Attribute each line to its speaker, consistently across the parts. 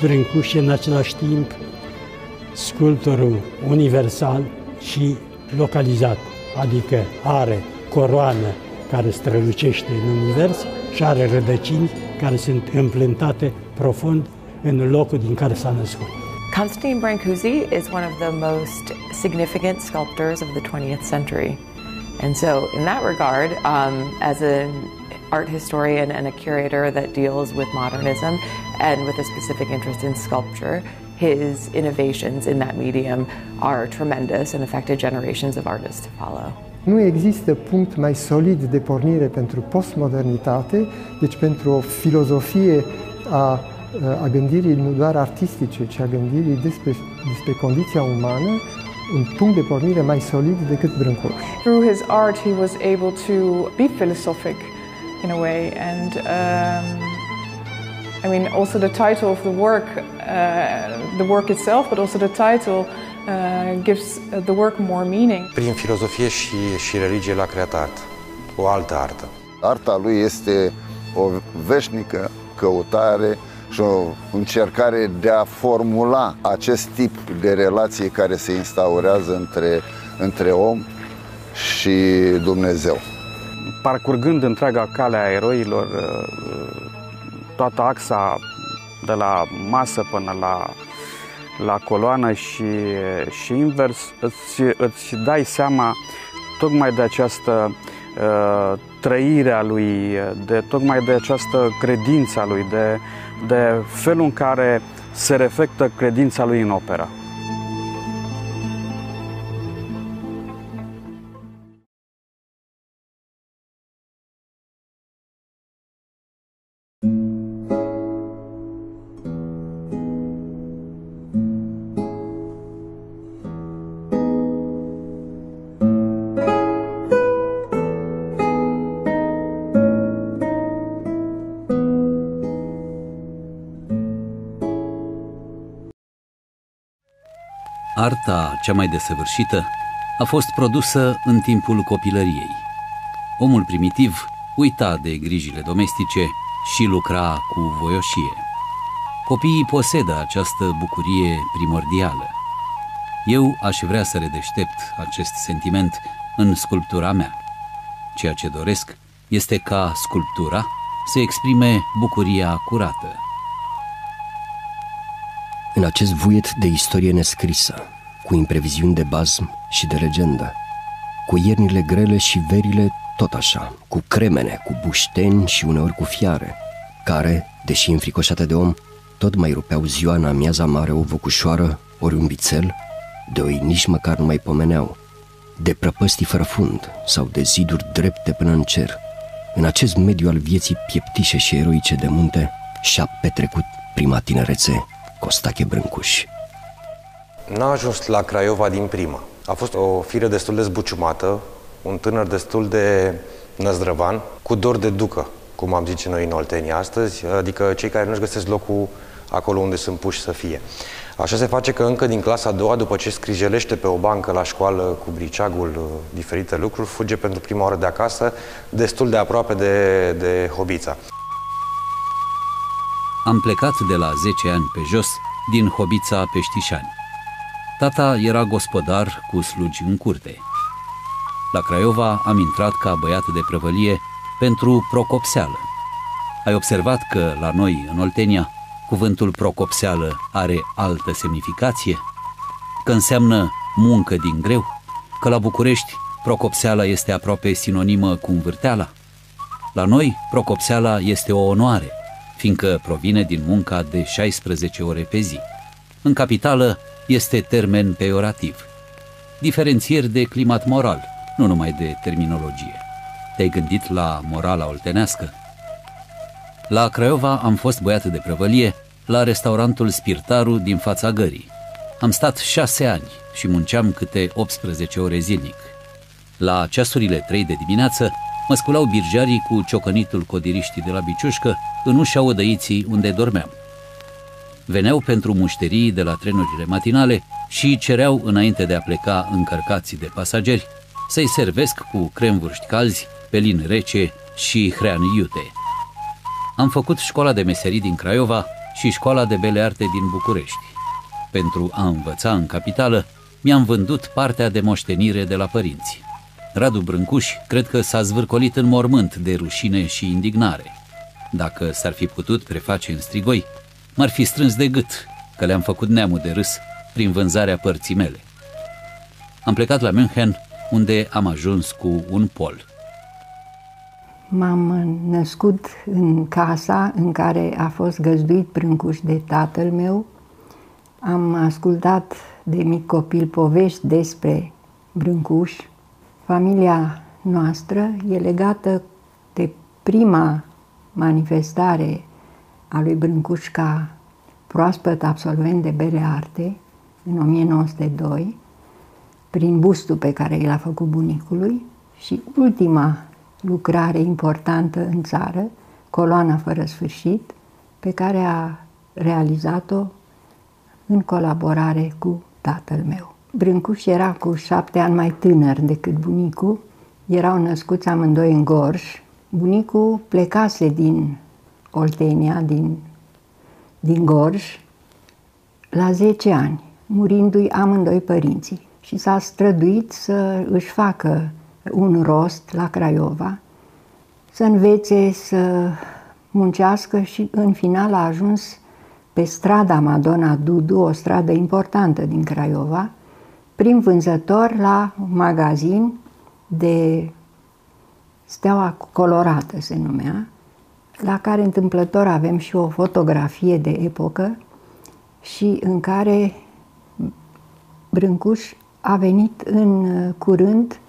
Speaker 1: Brâncuș în același timp sculptorul universal și localizat, adică are coroană care strălucește în univers și are rădăcini care sunt împlântate profund în locul din care s-a născut.
Speaker 2: Constantine Brancusi is one of the most significant sculptors of the 20th century. And so, in that regard, um, as an art historian and a curator that deals with modernism and with a specific interest in sculpture, his innovations in that medium are tremendous and affected generations of artists to follow.
Speaker 3: Nu există punct mai solid de pornire pentru postmodernitate, deci pentru o filozofie a, a gândirii nu doar artistice, ci a gândirii despre, despre condiția umană, un punct de pornire mai solid decât Brâncoș.
Speaker 4: Through his art he was able to be philosophic in a way and um, I mean also the title of the work, uh, the work itself, but also the title uh, gives the work more meaning.
Speaker 5: Prin filozofie și, și religie l-a creat artă, o altă artă.
Speaker 6: Arta lui este o veșnică căutare și o încercare de a formula acest tip de relație care se instaurează între, între om și Dumnezeu.
Speaker 7: Parcurgând întreaga cale a eroilor, toată axa de la masă până la, la coloană și, și invers, îți, îți dai seama tocmai de această uh, trăire a lui, de tocmai de această credință a lui, de, de felul în care se reflectă credința lui în opera.
Speaker 8: Arta cea mai desăvârșită a fost produsă în timpul copilăriei. Omul primitiv uita de grijile domestice și lucra cu voioșie. Copiii posedă această bucurie primordială. Eu aș vrea să redeștept acest sentiment în sculptura mea. Ceea ce doresc este ca sculptura să exprime bucuria curată.
Speaker 9: În acest vuiet de istorie nescrisă, cu impreviziuni de bazm și de legendă, cu iernile grele și verile tot așa, cu cremene, cu bușteni și uneori cu fiare, care, deși înfricoșate de om, tot mai rupeau ziua în amiaza mare o vocușoară, ori un bițel, de oi nici măcar nu mai pomeneau, de prăpăstii fără fund sau de ziduri drepte până în cer. În acest mediu al vieții pieptișe și eroice de munte și-a petrecut prima tinerețe Costache Brâncuș.
Speaker 5: N-a ajuns la Craiova din prima. A fost o fire destul de zbuciumată, un tânăr destul de năzdrăvan, cu dor de ducă, cum am zice noi în Oltenia astăzi, adică cei care nu-și găsesc locul acolo unde sunt puși să fie. Așa se face că încă din clasa a doua, după ce scrijelește pe o bancă la școală cu briceagul diferite lucruri, fuge pentru prima oară de acasă, destul de aproape de, de Hobița.
Speaker 8: Am plecat de la 10 ani pe jos din Hobița Peștișani. Tata era gospodar cu slugi în curte. La Craiova am intrat ca băiat de prăvălie pentru procopseală. Ai observat că la noi, în Oltenia, cuvântul procopseală are altă semnificație? Că înseamnă muncă din greu? Că la București procopseala este aproape sinonimă cu învârteala? La noi, procopseala este o onoare, fiindcă provine din munca de 16 ore pe zi. În capitală este termen peorativ. Diferențieri de climat moral, nu numai de terminologie. Te-ai gândit la morala oltenească? La Craiova am fost băiat de prăvălie la restaurantul Spirtaru din fața gării. Am stat șase ani și munceam câte 18 ore zilnic. La ceasurile 3 de dimineață mă sculau birjarii cu ciocănitul codiriștii de la Biciușcă în ușa odăiții unde dormeam. Veneau pentru mușterii de la trenurile matinale și cereau, înainte de a pleca încărcați de pasageri, să-i servesc cu cremvârști calzi, pelin rece și hrean iute. Am făcut școala de meserii din Craiova și școala de bele arte din București. Pentru a învăța în capitală, mi-am vândut partea de moștenire de la părinți. Radu Brâncuș cred că s-a zvârcolit în mormânt de rușine și indignare. Dacă s-ar fi putut preface în strigoi, m-ar fi strâns de gât că le-am făcut neamul de râs prin vânzarea părții mele. Am plecat la München, unde am ajuns cu un pol.
Speaker 10: M-am născut în casa în care a fost găzduit Brâncuș de tatăl meu. Am ascultat de mic copil povești despre Brâncuș. Familia noastră e legată de prima manifestare a lui Brâncuș ca proaspăt absolvent de bele arte în 1902, prin bustul pe care l-a făcut bunicului și ultima lucrare importantă în țară, Coloana fără sfârșit, pe care a realizat-o în colaborare cu tatăl meu. Brâncuș era cu șapte ani mai tânăr decât bunicul, erau născuți amândoi în Gorj. Bunicul plecase din Oltenia, din, din Gorj, la 10 ani, murindu-i amândoi părinții. Și s-a străduit să își facă un rost la Craiova, să învețe să muncească și în final a ajuns pe strada Madonna Dudu, o stradă importantă din Craiova, prim vânzător la un magazin de steaua colorată se numea, la care întâmplător avem și o fotografie de epocă și în care Brâncuș a venit în curând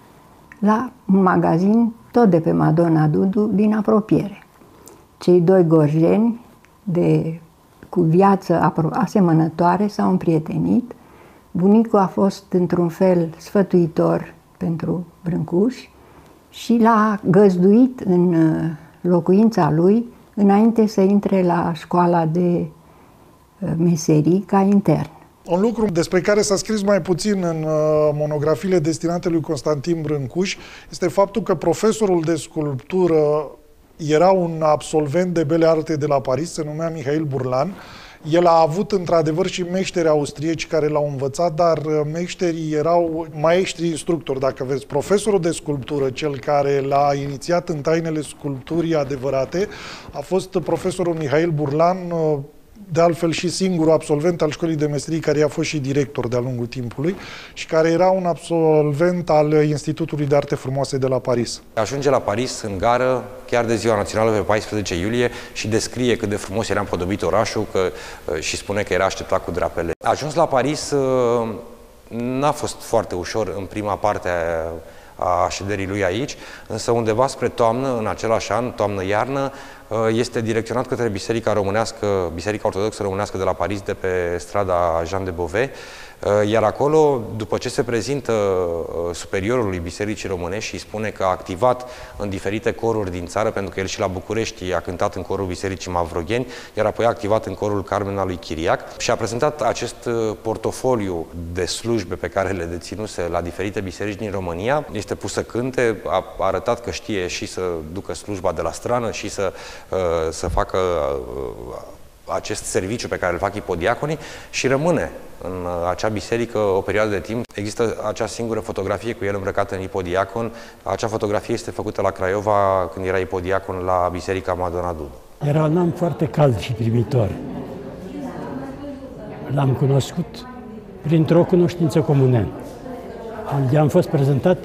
Speaker 10: la un magazin tot de pe Madonna Dudu din apropiere. Cei doi gorjeni de, cu viață asemănătoare s-au împrietenit. Bunicul a fost într-un fel sfătuitor pentru Brâncuș și l-a găzduit în uh, locuința lui înainte să intre la școala de uh, meserii ca intern.
Speaker 11: Un lucru despre care s-a scris mai puțin în uh, monografiile destinate lui Constantin Brâncuș este faptul că profesorul de sculptură era un absolvent de bele arte de la Paris, se numea Mihail Burlan. El a avut într-adevăr și meșteri austrieci care l-au învățat, dar uh, meșterii erau maestri instructori, dacă vezi. Profesorul de sculptură, cel care l-a inițiat în tainele sculpturii adevărate, a fost profesorul Mihail Burlan, uh, de altfel și singurul absolvent al școlii de meserii care a fost și director de-a lungul timpului și care era un absolvent al Institutului de Arte Frumoase de la Paris.
Speaker 5: Ajunge la Paris în gară chiar de ziua națională pe 14 iulie și descrie cât de frumos era împodobit orașul că, uh, și spune că era așteptat cu drapele. A ajuns la Paris uh, n-a fost foarte ușor în prima parte a șederii lui aici, însă undeva spre toamnă, în același an, toamnă-iarnă, uh, este direcționat către Biserica Românească, Biserica Ortodoxă Românească de la Paris, de pe strada Jean de Beauvais, Uh, iar acolo, după ce se prezintă uh, superiorului Bisericii Românești și spune că a activat în diferite coruri din țară, pentru că el și la București a cântat în corul Bisericii Mavrogheni, iar apoi a activat în corul Carmen al lui Chiriac și a prezentat acest uh, portofoliu de slujbe pe care le deținuse la diferite biserici din România. Este pus să cânte, a arătat că știe și să ducă slujba de la strană și să, să facă acest serviciu pe care îl fac ipodiaconii și rămâne în uh, acea biserică o perioadă de timp. Există acea singură fotografie cu el îmbrăcat în ipodiacon. Acea fotografie este făcută la Craiova când era ipodiacon la Biserica Madonna Dudu.
Speaker 1: Era un om foarte cald și primitor. L-am cunoscut printr-o cunoștință comună. I-am fost prezentat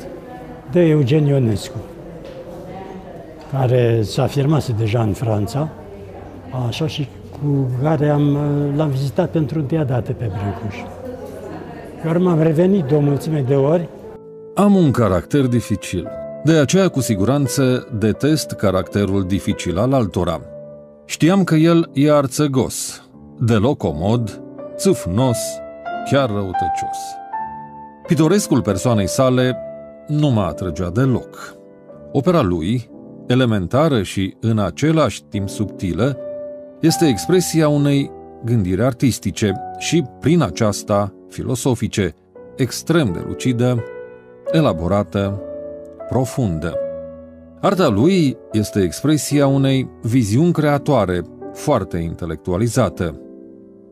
Speaker 1: de Eugen Ionescu, care s-a afirmat deja în Franța, așa și cu care am, l-am vizitat pentru întâia dată pe Brâncuș. Eu m-am revenit de o mulțime de ori.
Speaker 12: Am un caracter dificil. De aceea, cu siguranță, detest caracterul dificil al altora. Știam că el e arțăgos, deloc comod, țâfnos, chiar răutăcios. Pitorescul persoanei sale nu mă atrăgea deloc. Opera lui, elementară și în același timp subtilă, este expresia unei gândire artistice și, prin aceasta, filosofice, extrem de lucidă, elaborată, profundă. Arta lui este expresia unei viziuni creatoare, foarte intelectualizată.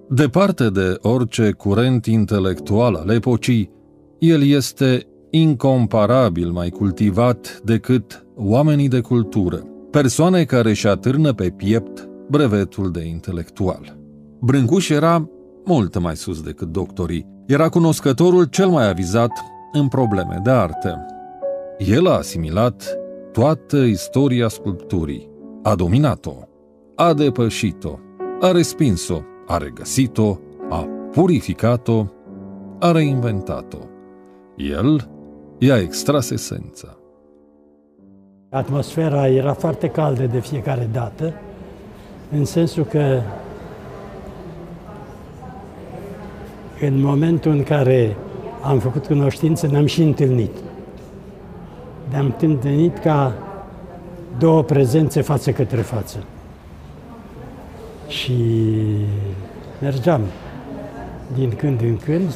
Speaker 12: Departe de orice curent intelectual al epocii, el este incomparabil mai cultivat decât oamenii de cultură, persoane care își atârnă pe piept brevetul de intelectual. Brâncuș era mult mai sus decât doctorii. Era cunoscătorul cel mai avizat în probleme de artă. El a asimilat toată istoria sculpturii, a dominat-o, a depășit-o, a respins-o, a regăsit-o, a purificat-o, a reinventat-o. El i-a extras esența.
Speaker 1: Atmosfera era foarte caldă de fiecare dată, în sensul că în momentul în care am făcut cunoștință, ne-am și întâlnit. Ne-am întâlnit ca două prezențe față către față. Și mergeam din când în când,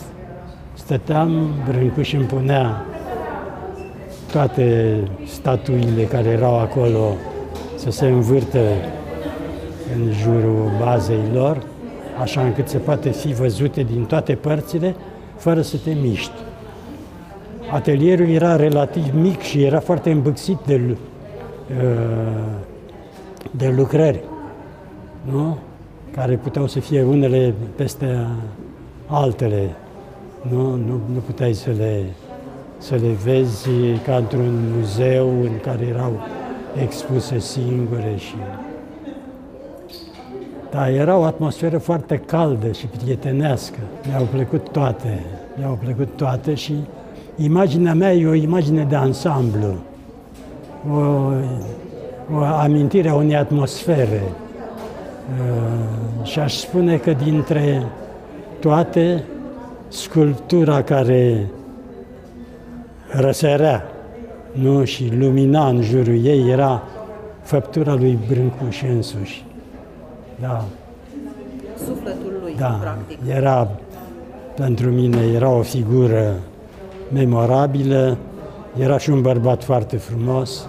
Speaker 1: stăteam, Brâncuș îmi punea toate statuile care erau acolo să se învârtă în jurul bazei lor, așa încât se poate fi văzute din toate părțile, fără să te miști. Atelierul era relativ mic și era foarte îmbâxit de, uh, de lucrări, nu? care puteau să fie unele peste altele. Nu, nu, nu puteai să le, să le vezi ca într-un muzeu în care erau expuse singure și da, era o atmosferă foarte caldă și prietenească. Mi-au plăcut toate, mi-au plăcut toate și imaginea mea e o imagine de ansamblu, o, o amintire a unei atmosfere. Uh, și aș spune că dintre toate, sculptura care răsărea nu, și lumina în jurul ei era făptura lui Brâncuș însuși. Da.
Speaker 13: Sufletul lui,
Speaker 1: da.
Speaker 13: practic.
Speaker 1: Era, pentru mine, era o figură memorabilă, era și un bărbat foarte frumos,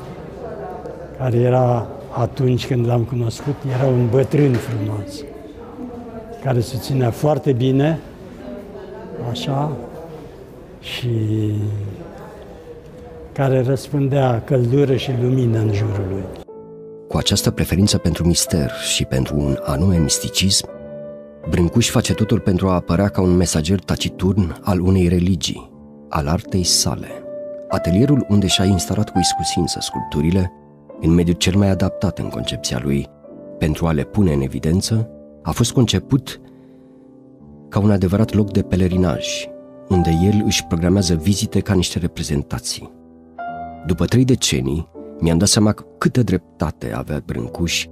Speaker 1: care era atunci când l-am cunoscut, era un bătrân frumos, care se ținea foarte bine, așa, și care răspundea căldură și lumină în jurul lui.
Speaker 9: Cu această preferință pentru mister și pentru un anume misticism, Brâncuș face totul pentru a apărea ca un mesager taciturn al unei religii, al artei sale. Atelierul unde și-a instalat cu iscusință sculpturile, în mediul cel mai adaptat în concepția lui, pentru a le pune în evidență, a fost conceput ca un adevărat loc de pelerinaj, unde el își programează vizite ca niște reprezentații. După trei decenii, mi-am dat seama câtă dreptate avea Brâncuș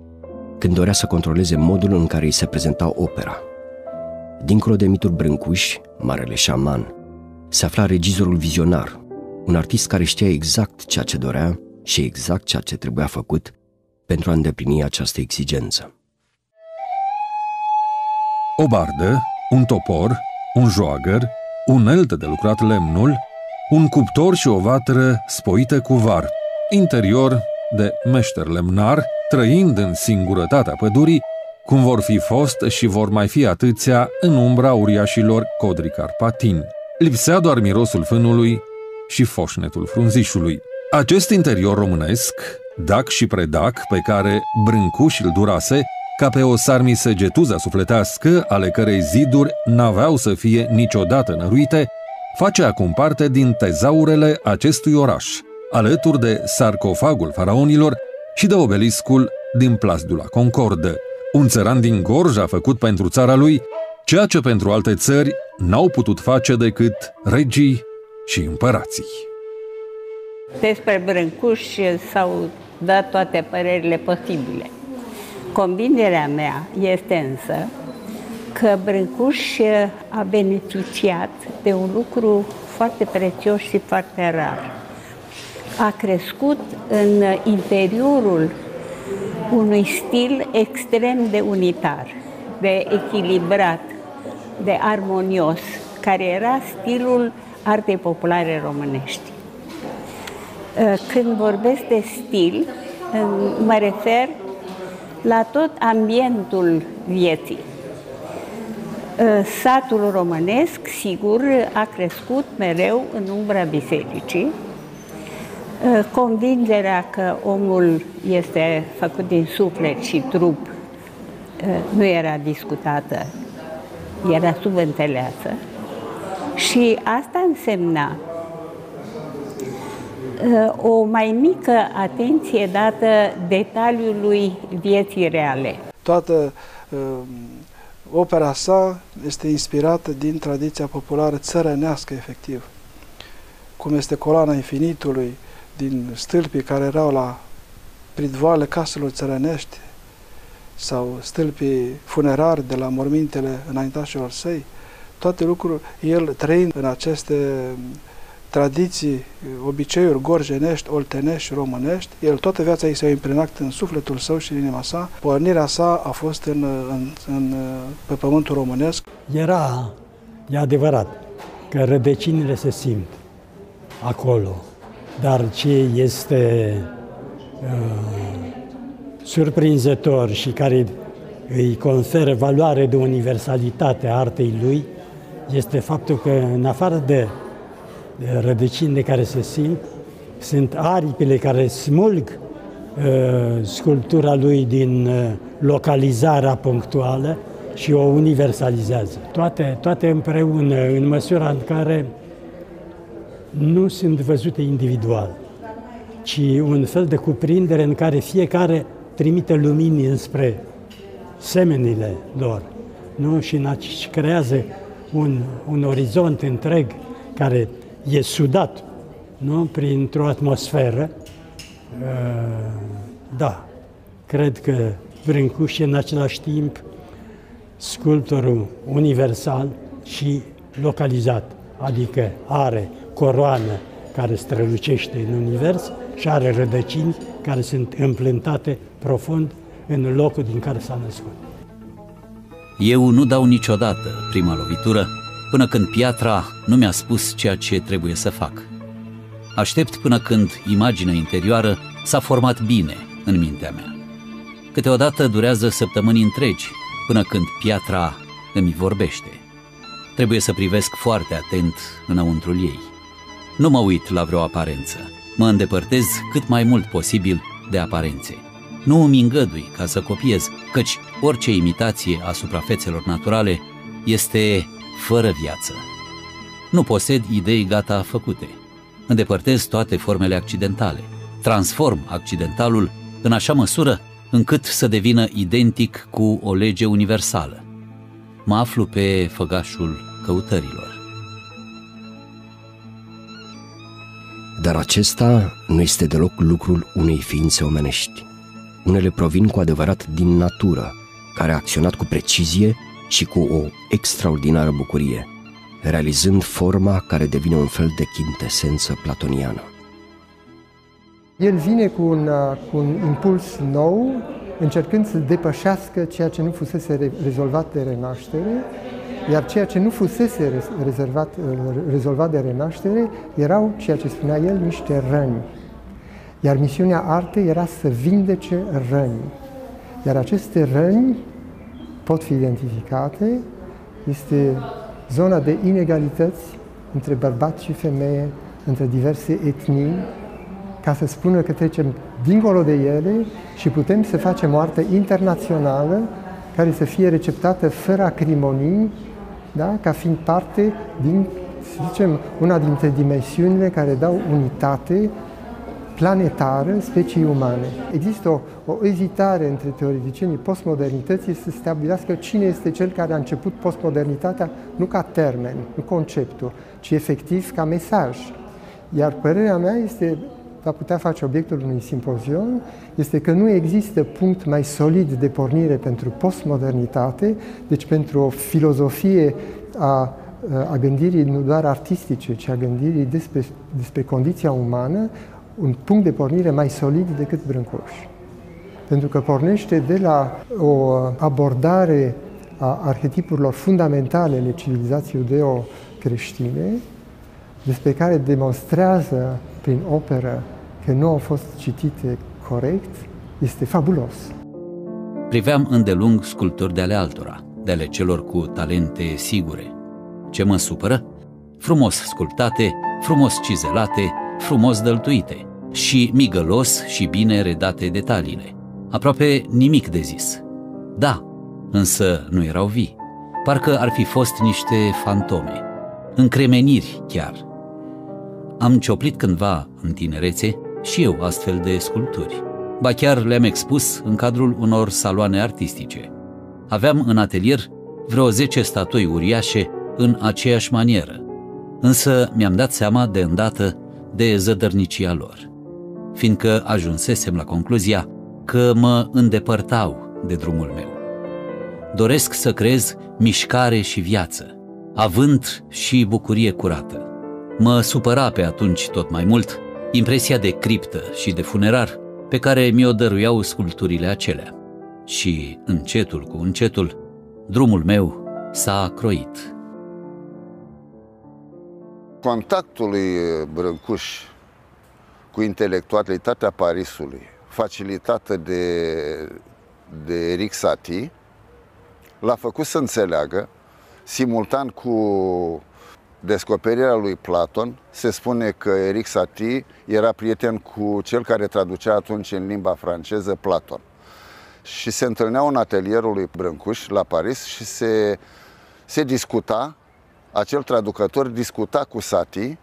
Speaker 9: când dorea să controleze modul în care îi se prezenta opera. Dincolo de mitul Brâncuș, marele șaman, se afla regizorul vizionar, un artist care știa exact ceea ce dorea și exact ceea ce trebuia făcut pentru a îndeplini această exigență.
Speaker 12: O bardă, un topor, un joagăr, unelte de lucrat lemnul, un cuptor și o vatră spoită cu var, interior de meșter lemnar, trăind în singurătatea pădurii, cum vor fi fost și vor mai fi atâția în umbra uriașilor codri carpatini. Lipsea doar mirosul fânului și foșnetul frunzișului. Acest interior românesc, dac și predac, pe care Brâncuș îl durase, ca pe o sarmisegetuză sufletească, ale cărei ziduri n-aveau să fie niciodată năruite, face acum parte din tezaurele acestui oraș, alături de sarcofagul faraonilor și de obeliscul din Place de la Concorde. Un țăran din Gorj a făcut pentru țara lui ceea ce pentru alte țări n-au putut face decât regii și împărații.
Speaker 13: Despre Brâncuș s-au dat toate părerile posibile. Convingerea mea este însă că Brâncuș a beneficiat de un lucru foarte prețios și foarte rar. A crescut în interiorul unui stil extrem de unitar. de echilibrat, de armonios, care era stilul artei populare românești. Când vorbesc de stil, mă refer la tot ambientul vieții. Satul românesc, sigur, a crescut mereu în umbra bisericii. Convingerea că omul este făcut din suflet și trup nu era discutată, era subînțeleasă. Și asta însemna o mai mică atenție dată detaliului vieții reale.
Speaker 14: Toată uh, opera sa este inspirată din tradiția populară țărănească, efectiv. Cum este coloana infinitului, din stâlpii care erau la pridvoale caselor țărănești, sau stâlpii funerari de la mormintele înaintașilor săi, toate lucruri, el trăind în aceste tradiții, obiceiuri gorjenești, oltenești, românești. El toată viața ei s-a imprinat în sufletul său și în inima sa. Pornirea sa a fost în, în, în, pe pământul românesc.
Speaker 1: Era, e adevărat, că rădăcinile se simt acolo, dar ce este uh, surprinzător și care îi conferă valoare de universalitate a artei lui este faptul că, în afară de rădăcinile care se simt, sunt aripile care smulg uh, sculptura lui din uh, localizarea punctuală și o universalizează. Toate, toate împreună, în măsura în care nu sunt văzute individual, ci un fel de cuprindere în care fiecare trimite lumini înspre semenile lor nu? și creează un, un orizont întreg care e sudat nu? printr-o atmosferă. Uh, da, cred că Brâncuș e în același timp sculptorul universal și localizat, adică are coroană care strălucește în univers și are rădăcini care sunt împlântate profund în locul din care s-a născut.
Speaker 8: Eu nu dau niciodată prima lovitură până când piatra nu mi-a spus ceea ce trebuie să fac. Aștept până când imaginea interioară s-a format bine în mintea mea. Câteodată durează săptămâni întregi până când piatra îmi vorbește. Trebuie să privesc foarte atent înăuntrul ei. Nu mă uit la vreo aparență. Mă îndepărtez cât mai mult posibil de aparențe. Nu îmi îngădui ca să copiez, căci orice imitație a suprafețelor naturale este fără viață. Nu posed idei gata făcute. Îndepărtez toate formele accidentale. Transform accidentalul în așa măsură încât să devină identic cu o lege universală. Mă aflu pe făgașul căutărilor.
Speaker 9: Dar acesta nu este deloc lucrul unei ființe omenești. Unele provin cu adevărat din natură, care a acționat cu precizie și cu o extraordinară bucurie, realizând forma care devine un fel de chintesență platoniană.
Speaker 3: El vine cu un, uh, cu un impuls nou, încercând să depășească ceea ce nu fusese rezolvat de renaștere, iar ceea ce nu fusese rezervat, uh, rezolvat de renaștere erau, ceea ce spunea el, niște răni. Iar misiunea artei era să vindece răni. Iar aceste răni pot fi identificate este zona de inegalități între bărbat și femeie, între diverse etnii, ca să spună că trecem dincolo de ele și putem să facem o artă internațională care să fie receptată fără acrimonii, da? ca fiind parte din, să zicem, una dintre dimensiunile care dau unitate planetară speciei umane. Există o, o ezitare între teoreticienii postmodernității să stabilească cine este cel care a început postmodernitatea, nu ca termen, nu conceptul, ci efectiv ca mesaj. Iar părerea mea este, va putea face obiectul unui simpozion, este că nu există punct mai solid de pornire pentru postmodernitate, deci pentru o filozofie a a gândirii nu doar artistice, ci a gândirii despre, despre condiția umană, un punct de pornire mai solid decât Brâncoș. Pentru că pornește de la o abordare a arhetipurilor fundamentale ale civilizației iudeo-creștine, despre care demonstrează prin operă că nu au fost citite corect, este fabulos.
Speaker 8: Priveam îndelung sculpturi de ale altora, de ale celor cu talente sigure. Ce mă supără? Frumos sculptate, frumos cizelate, frumos dăltuite și migălos și bine redate detaliile. Aproape nimic de zis. Da, însă nu erau vii. Parcă ar fi fost niște fantome, încremeniri chiar. Am cioplit cândva în tinerețe și eu astfel de sculpturi. Ba chiar le-am expus în cadrul unor saloane artistice. Aveam în atelier vreo 10 statui uriașe în aceeași manieră, însă mi-am dat seama de îndată de zădărnicia lor, fiindcă ajunsesem la concluzia că mă îndepărtau de drumul meu. Doresc să creez mișcare și viață, avânt și bucurie curată. Mă supăra pe atunci tot mai mult impresia de criptă și de funerar pe care mi-o dăruiau sculpturile acelea. Și, încetul cu încetul, drumul meu s-a croit.
Speaker 6: Contactul lui Brâncuș cu intelectualitatea Parisului, facilitată de, de Eric Satie, l-a făcut să înțeleagă, simultan cu descoperirea lui Platon, se spune că Eric Satie era prieten cu cel care traducea atunci în limba franceză Platon. Și se întâlneau în atelierul lui Brâncuș la Paris și se, se discuta, acel traducător discuta cu Satie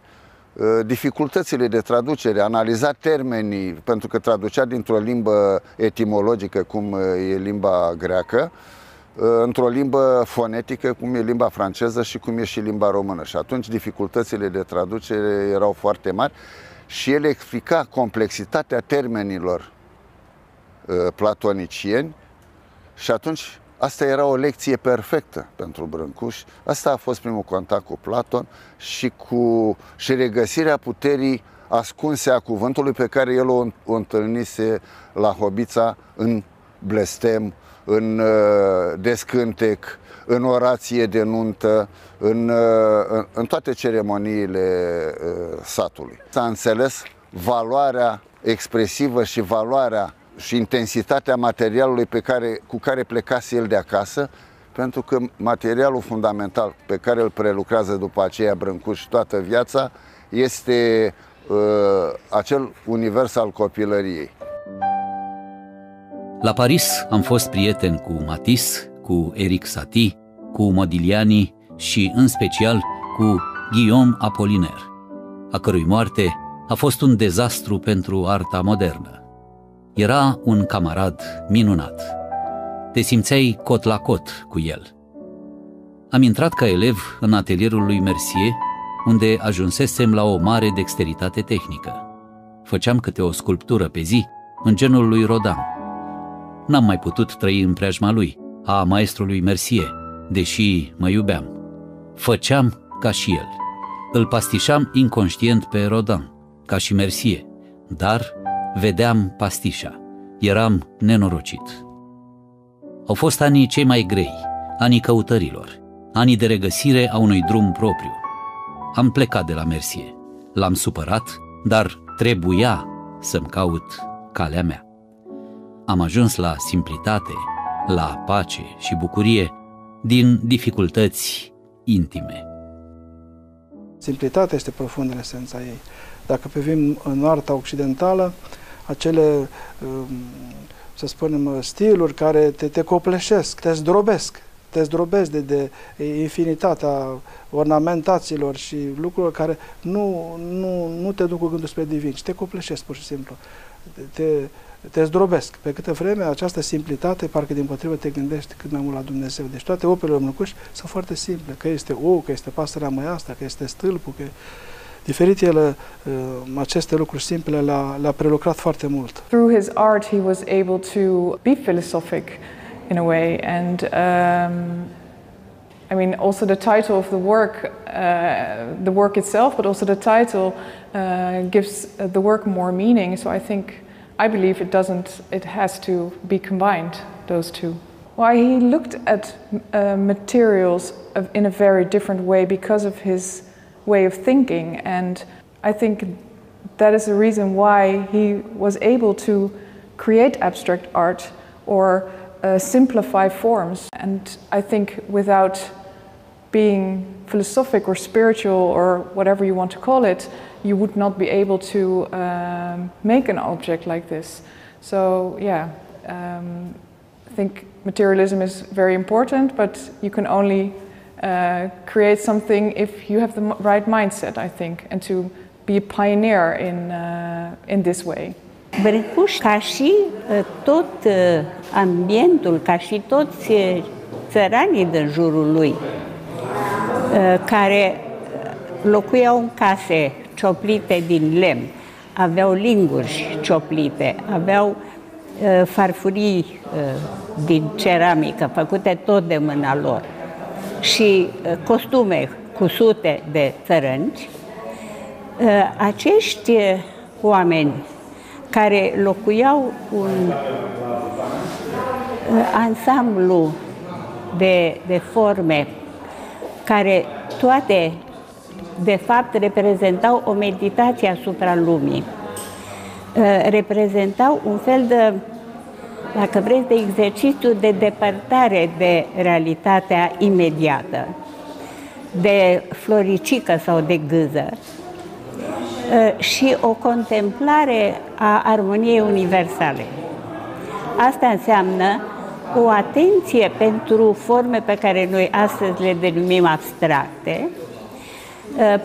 Speaker 6: uh, dificultățile de traducere, analiza termenii, pentru că traducea dintr-o limbă etimologică, cum uh, e limba greacă, Uh, într-o limbă fonetică, cum e limba franceză și cum e și limba română. Și atunci dificultățile de traducere erau foarte mari și el explica complexitatea termenilor uh, platonicieni și atunci asta era o lecție perfectă pentru Brâncuș. Asta a fost primul contact cu Platon și cu și regăsirea puterii ascunse a cuvântului pe care el o, o întâlnise la Hobița în blestem, în uh, descântec, în orație de nuntă, în, uh, în toate ceremoniile uh, satului. S-a înțeles valoarea expresivă și valoarea și intensitatea materialului pe care, cu care plecase el de acasă, pentru că materialul fundamental pe care îl prelucrează după aceea Brâncuș toată viața este uh, acel univers al copilăriei.
Speaker 8: La Paris am fost prieten cu Matisse, cu Eric Satie, cu Modigliani și, în special, cu Guillaume Apollinaire, a cărui moarte a fost un dezastru pentru arta modernă. Era un camarad minunat. Te simțeai cot la cot cu el. Am intrat ca elev în atelierul lui Mercier, unde ajunsesem la o mare dexteritate tehnică. Făceam câte o sculptură pe zi, în genul lui Rodin, n-am mai putut trăi în preajma lui, a maestrului Mercier, deși mă iubeam. Făceam ca și el. Îl pastișam inconștient pe Rodin, ca și Mercier, dar vedeam pastișa. Eram nenorocit. Au fost anii cei mai grei, anii căutărilor, anii de regăsire a unui drum propriu. Am plecat de la Mercier. L-am supărat, dar trebuia să-mi caut calea mea am ajuns la simplitate, la pace și bucurie din dificultăți intime.
Speaker 14: Simplitatea este profundă în esența ei. Dacă privim în arta occidentală, acele, um, să spunem, stiluri care te, te copleșesc, te zdrobesc, te zdrobesc de, de infinitatea ornamentațiilor și lucrurilor care nu, nu, nu te duc cu gândul spre divin, ci te copleșesc pur și simplu. Te, te zdrobesc. Pe câtă vreme această simplitate, parcă din potrivă te gândești cât mai mult la Dumnezeu. Deci toate operele Mlăcuș sunt foarte simple. Că este ou, că este pasărea măiastă, că este stâlpul, că diferit el uh, aceste lucruri simple le-a, le prelucrat foarte mult.
Speaker 4: Through his art he was able to be philosophic in a way and um, I mean, also the title of the work, uh, the work itself, but also the title uh, gives the work more meaning. So I think I believe it doesn't, it has to be combined, those two. Why he looked at uh, materials of, in a very different way because of his way of thinking, and I think that is the reason why he was able to create abstract art or uh, simplify forms. And I think without being philosophic or spiritual or whatever you want to call it, you would not be able to um, make an object like this. So, yeah, um, I think materialism is very important, but you can only uh, create something if you have the right mindset, I think, and to be a pioneer in, uh, in this way.
Speaker 13: Brâncuș, ca și uh, tot uh, ambientul, ca și toți uh, țăranii din jurul lui, care locuiau în case cioplite din lemn, aveau linguri cioplite, aveau farfurii din ceramică făcute tot de mâna lor și costume cusute de țărânci, acești oameni care locuiau un ansamblu de, de forme care toate, de fapt, reprezentau o meditație asupra lumii. Uh, reprezentau un fel de, dacă vreți, de exercițiu de depărtare de realitatea imediată, de floricică sau de gâză, uh, și o contemplare a armoniei universale. Asta înseamnă o atenție pentru forme pe care noi astăzi le denumim abstracte, uh,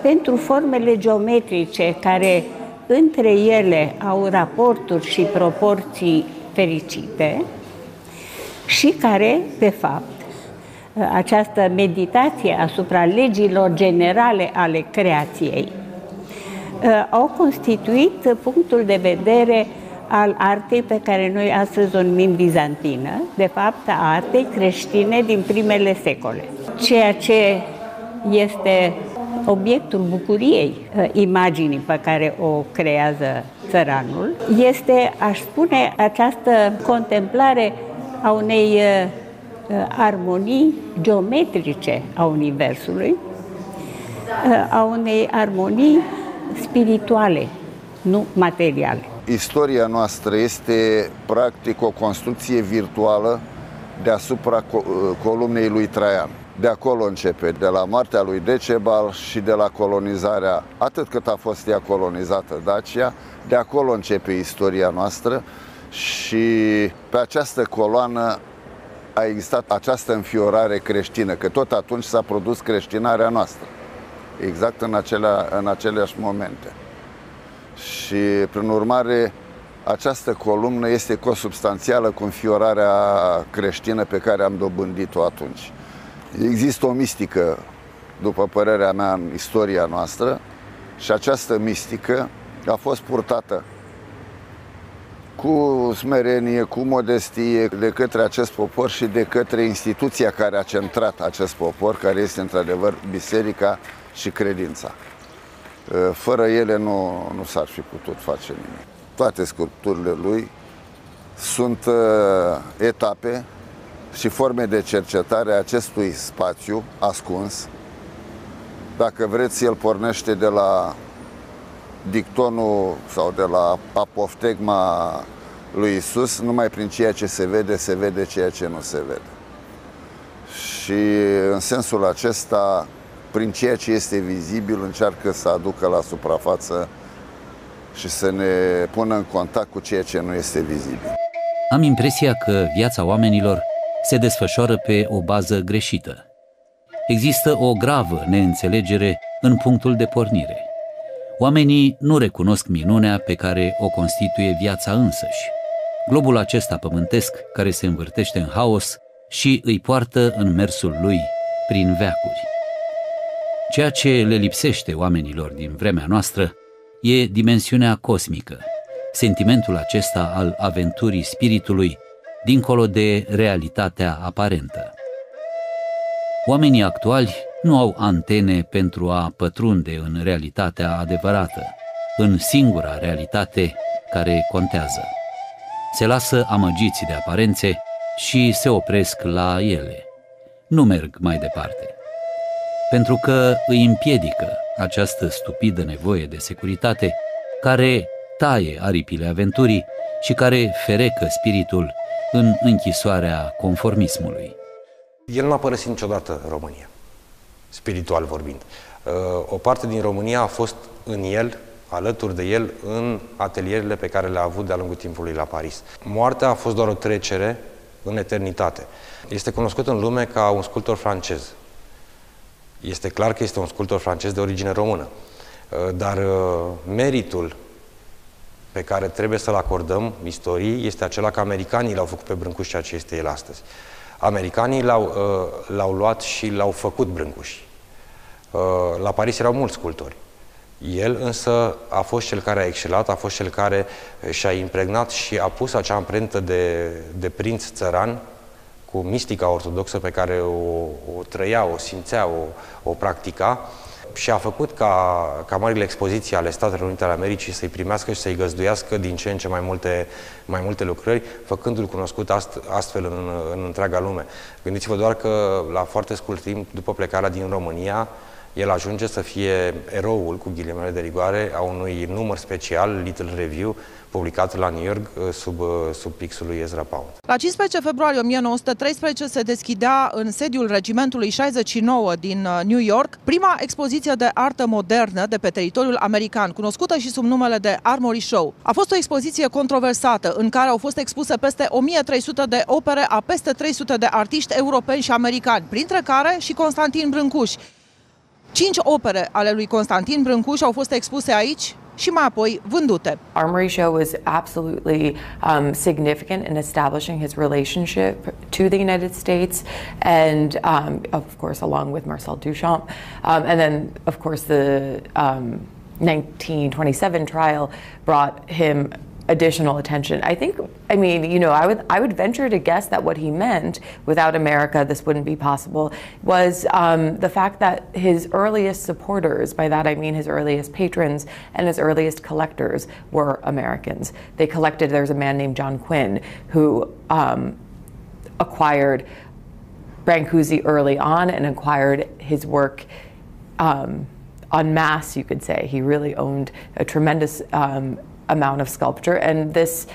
Speaker 13: pentru formele geometrice care între ele au raporturi și proporții fericite și care, de fapt, uh, această meditație asupra legilor generale ale creației uh, au constituit punctul de vedere al artei pe care noi astăzi o numim bizantină, de fapt a artei creștine din primele secole. Ceea ce este obiectul bucuriei uh, imaginii pe care o creează țăranul, este, aș spune, această contemplare a unei uh, uh, armonii geometrice a Universului, a unei armonii spirituale, nu materiale.
Speaker 6: Istoria noastră este practic o construcție virtuală deasupra columnei lui Traian. De acolo începe, de la moartea lui Decebal și de la colonizarea, atât cât a fost ea colonizată Dacia, de acolo începe istoria noastră și pe această coloană a existat această înfiorare creștină, că tot atunci s-a produs creștinarea noastră, exact în, acelea, în aceleași momente. Și, prin urmare, această columnă este consubstanțială cu înfiorarea creștină pe care am dobândit-o atunci. Există o mistică, după părerea mea, în istoria noastră și această mistică a fost purtată cu smerenie, cu modestie de către acest popor și de către instituția care a centrat acest popor, care este într-adevăr biserica și credința. Fără ele nu, nu s-ar fi putut face nimic. Toate sculpturile lui sunt uh, etape și forme de cercetare a acestui spațiu ascuns. Dacă vreți, el pornește de la dictonul sau de la apoftegma lui Isus, numai prin ceea ce se vede, se vede ceea ce nu se vede. Și în sensul acesta, prin ceea ce este vizibil, încearcă să aducă la suprafață și să ne pună în contact cu ceea ce nu este vizibil.
Speaker 8: Am impresia că viața oamenilor se desfășoară pe o bază greșită. Există o gravă neînțelegere în punctul de pornire. Oamenii nu recunosc minunea pe care o constituie viața însăși. Globul acesta pământesc care se învârtește în haos și îi poartă în mersul lui prin veacuri. Ceea ce le lipsește oamenilor din vremea noastră e dimensiunea cosmică, sentimentul acesta al aventurii spiritului, dincolo de realitatea aparentă. Oamenii actuali nu au antene pentru a pătrunde în realitatea adevărată, în singura realitate care contează. Se lasă amăgiți de aparențe și se opresc la ele. Nu merg mai departe. Pentru că îi împiedică această stupidă nevoie de securitate care taie aripile aventurii și care ferecă spiritul în închisoarea conformismului.
Speaker 5: El nu a părăsit niciodată România, spiritual vorbind. Uh, o parte din România a fost în el, alături de el, în atelierele pe care le-a avut de-a lungul timpului la Paris. Moartea a fost doar o trecere în eternitate. Este cunoscut în lume ca un sculptor francez. Este clar că este un sculptor francez de origine română. Uh, dar uh, meritul pe care trebuie să-l acordăm istoriei este acela că americanii l-au făcut pe Brâncuș ceea ce este el astăzi. Americanii l-au, uh, l-au luat și l-au făcut Brâncuși. La Paris erau mulți sculptori. El însă a fost cel care a excelat, a fost cel care și-a impregnat și a pus acea amprentă de, de prinț țăran cu mistica ortodoxă pe care o, o trăia, o simțea, o, o practica și a făcut ca, ca marile expoziții ale Statelor Unite ale Americii să-i primească și să-i găzduiască din ce în ce mai multe, mai multe lucrări, făcându-l cunoscut ast, astfel în, în întreaga lume. Gândiți-vă doar că la foarte scurt timp, după plecarea din România, el ajunge să fie eroul, cu ghilimele de rigoare, a unui număr special, Little Review, publicat la New York uh, sub, uh, sub pixul lui Ezra Pound.
Speaker 15: La 15 februarie 1913 se deschidea în sediul regimentului 69 din uh, New York prima expoziție de artă modernă de pe teritoriul american, cunoscută și sub numele de Armory Show. A fost o expoziție controversată în care au fost expuse peste 1300 de opere a peste 300 de artiști europeni și americani, printre care și Constantin Brâncuș. Cinci opere ale lui Constantin Brâncuș au fost expuse aici și mai apoi vândute.
Speaker 2: Armory Show was absolutely um, significant in establishing his relationship to the United States and um, of course along with Marcel Duchamp um, and then of course the 1927 um, trial brought him additional attention. I think, I mean, you know, I would I would venture to guess that what he meant without America, this wouldn't be possible, was um, the fact that his earliest supporters, by that I mean his earliest patrons and his earliest collectors, were Americans. They collected. There's a man named John Quinn who um, acquired Brancusi early on and acquired his work. Um, en masse, you could say. He really owned a tremendous um, amount of sculpture. And this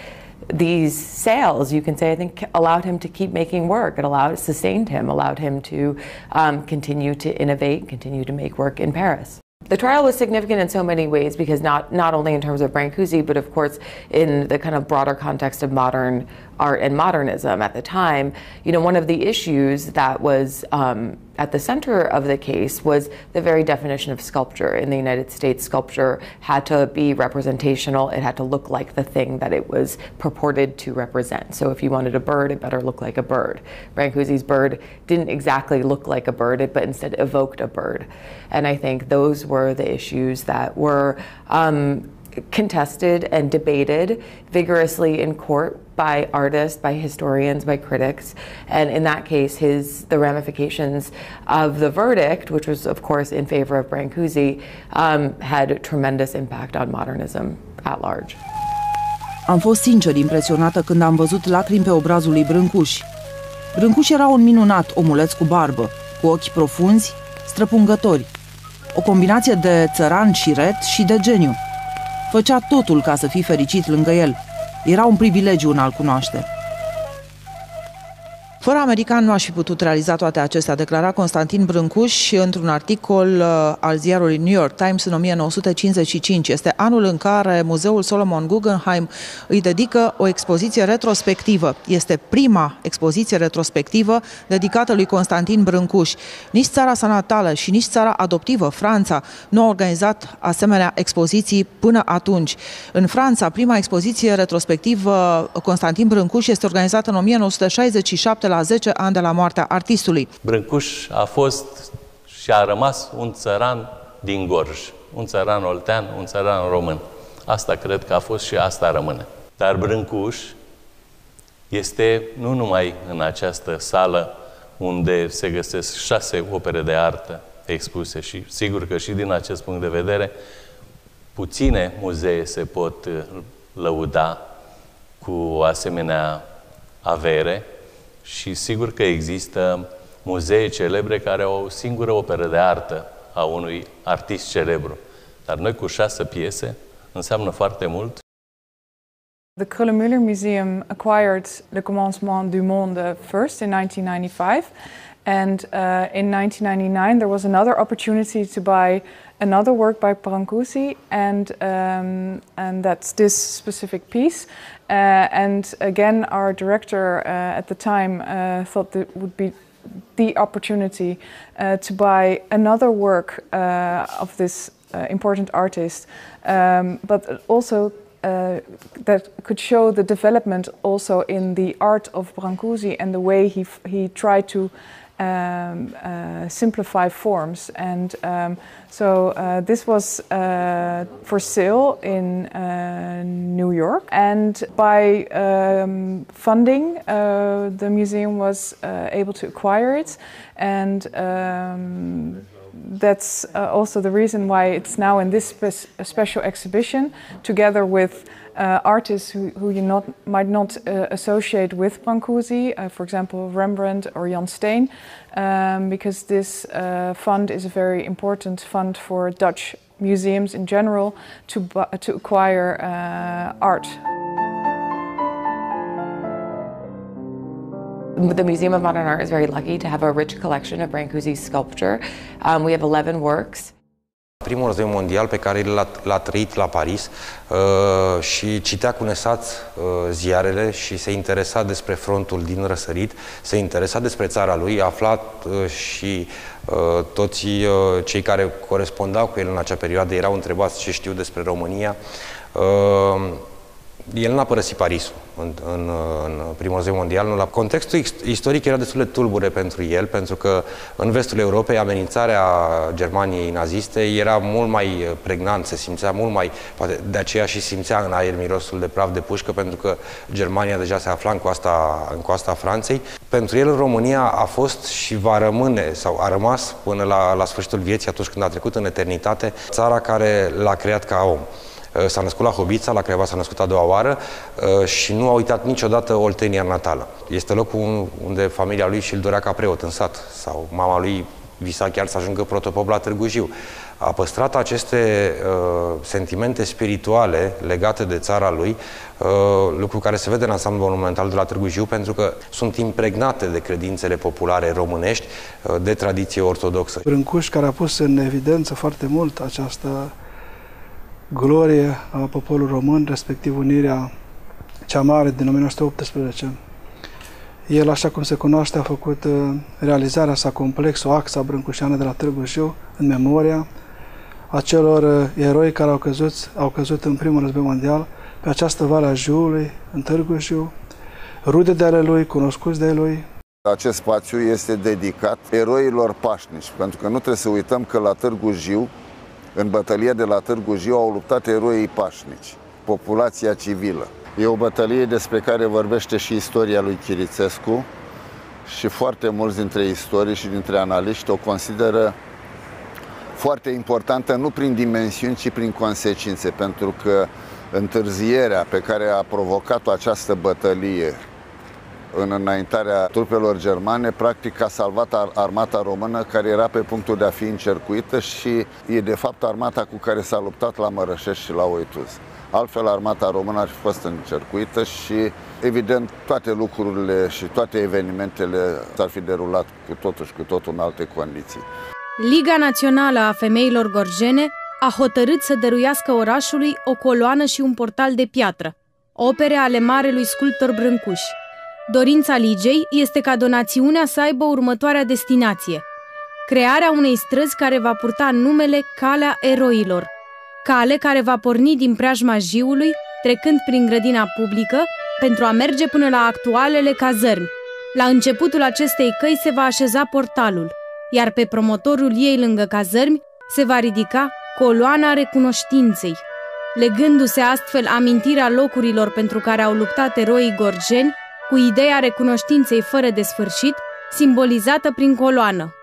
Speaker 2: these sales, you can say, I think allowed him to keep making work. It allowed, sustained him, allowed him to um, continue to innovate, continue to make work in Paris. The trial was significant in so many ways because not, not only in terms of Brancusi, but of course in the kind of broader context of modern art and modernism at the time. You know, one of the issues that was um, at the center of the case was the very definition of sculpture. In the United States, sculpture had to be representational. It had to look like the thing that it was purported to represent. So if you wanted a bird, it better look like a bird. Brancusi's bird didn't exactly look like a bird, but instead evoked a bird. And I think those were the issues that were um, contested and debated vigorously in court by artists, by historians, by critics, and in that case, his the ramifications of the verdict, which was of course in favor of Brancusi, um, had tremendous impact on modernism at large.
Speaker 15: Am fost sincer impresionată când am văzut lacrimi pe obrazul lui Brâncuș. Brâncuș era un minunat omuleț cu barbă, cu ochi profunzi, străpungători. O combinație de țăran și ret și de geniu. Făcea totul ca să fii fericit lângă el. Era un privilegiu în a-l cunoaște. Fără american nu aș fi putut realiza toate acestea, declara Constantin Brâncuș într-un articol uh, al ziarului New York Times în 1955. Este anul în care Muzeul Solomon Guggenheim îi dedică o expoziție retrospectivă. Este prima expoziție retrospectivă dedicată lui Constantin Brâncuș. Nici țara sa natală și nici țara adoptivă, Franța, nu a organizat asemenea expoziții până atunci. În Franța, prima expoziție retrospectivă Constantin Brâncuș este organizată în 1967 la la 10 ani de la moartea artistului.
Speaker 16: Brâncuș a fost și a rămas un țăran din Gorj, un țăran oltean, un țăran român. Asta cred că a fost și asta rămâne. Dar Brâncuș este nu numai în această sală unde se găsesc șase opere de artă expuse și sigur că și din acest punct de vedere puține muzee se pot lăuda cu o asemenea avere, și sigur că există muzee celebre care au o singură operă de artă a unui artist celebru. Dar noi cu șase piese înseamnă foarte mult.
Speaker 4: The Kröller-Müller Museum acquired Le Commencement du Monde first in 1995 and uh, in 1999 there was another opportunity to buy another work by Brancusi and um, and that's this specific piece uh, and again our director uh, at the time uh, thought that would be the opportunity uh, to buy another work uh, of this uh, important artist, um, but also uh, that could show the development also in the art of Brancusi and the way he, he tried to um, uh, simplify forms. And um, so uh, this was uh, for sale in uh, New York. And by um, funding, uh, the museum was uh, able to acquire it. And um, that's also the reason why it's now in this spe special exhibition, together with uh, artists who, who, you not, might not uh, associate with Brancusi, uh, for example, Rembrandt or Jan Steen, um, because this uh, fund is a very important fund for Dutch museums in general to, to acquire uh, art.
Speaker 2: The Museum of Modern Art is very lucky to have a rich collection of Brancusi's sculpture. Um, we have 11 works.
Speaker 5: Primul război mondial pe care l-a trăit la Paris uh, și citea cu nesaț uh, ziarele și se interesa despre frontul din răsărit, se interesa despre țara lui, a aflat uh, și uh, toți uh, cei care corespondau cu el în acea perioadă erau întrebați ce știu despre România. Uh, el n-a părăsit Parisul în, în, în primul război mondial. La contextul istoric era destul de tulbure pentru el, pentru că în vestul Europei amenințarea Germaniei naziste era mult mai pregnant, se simțea mult mai, poate de aceea și simțea în aer mirosul de praf de pușcă, pentru că Germania deja se afla în coasta, în coasta Franței. Pentru el România a fost și va rămâne, sau a rămas până la, la sfârșitul vieții, atunci când a trecut în eternitate, țara care l-a creat ca om. Uh, s-a născut la Hobița, la Craiova s-a născut a doua oară uh, și nu a uitat niciodată Oltenia natală. Este locul unde familia lui și-l dorea ca preot în sat sau mama lui visa chiar să ajungă protopop la Târgu Jiu. A păstrat aceste uh, sentimente spirituale legate de țara lui, uh, lucru care se vede în ansamblu monumental de la Târgu Jiu, pentru că sunt impregnate de credințele populare românești, uh, de tradiție ortodoxă.
Speaker 14: Brâncuș, care a pus în evidență foarte mult această glorie a poporului român, respectiv unirea cea mare din 1918. El, așa cum se cunoaște, a făcut uh, realizarea sa complexă, o axa brâncușeană de la Târgu Jiu, în memoria acelor uh, eroi care au căzut, au căzut în primul război mondial pe această vale a Jiului, în Târgu Jiu, rude de ale lui, cunoscuți de lui.
Speaker 6: Acest spațiu este dedicat eroilor pașnici, pentru că nu trebuie să uităm că la Târgu Jiu în bătălia de la Târgu Jiu au luptat eroii pașnici, populația civilă. E o bătălie despre care vorbește și istoria lui Chirițescu și foarte mulți dintre istorii și dintre analiști o consideră foarte importantă, nu prin dimensiuni, ci prin consecințe, pentru că întârzierea pe care a provocat-o această bătălie în înaintarea trupelor germane, practic a salvat armata română care era pe punctul de a fi încercuită și e de fapt armata cu care s-a luptat la Mărășești și la Oituz. Altfel, armata română ar fi fost încercuită și, evident, toate lucrurile și toate evenimentele s-ar fi derulat cu totul și cu totul în alte condiții.
Speaker 17: Liga Națională a Femeilor Gorjene a hotărât să dăruiască orașului o coloană și un portal de piatră, opere ale marelui sculptor Brâncuș, Dorința Ligei este ca donațiunea să aibă următoarea destinație. Crearea unei străzi care va purta numele Calea Eroilor, cale care va porni din preajma Jiului, trecând prin grădina publică, pentru a merge până la actualele cazărmi. La începutul acestei căi se va așeza portalul, iar pe promotorul ei lângă cazărmi se va ridica coloana recunoștinței. Legându-se astfel amintirea locurilor pentru care au luptat eroii gorgeni, cu ideea recunoștinței fără de sfârșit, simbolizată prin coloană.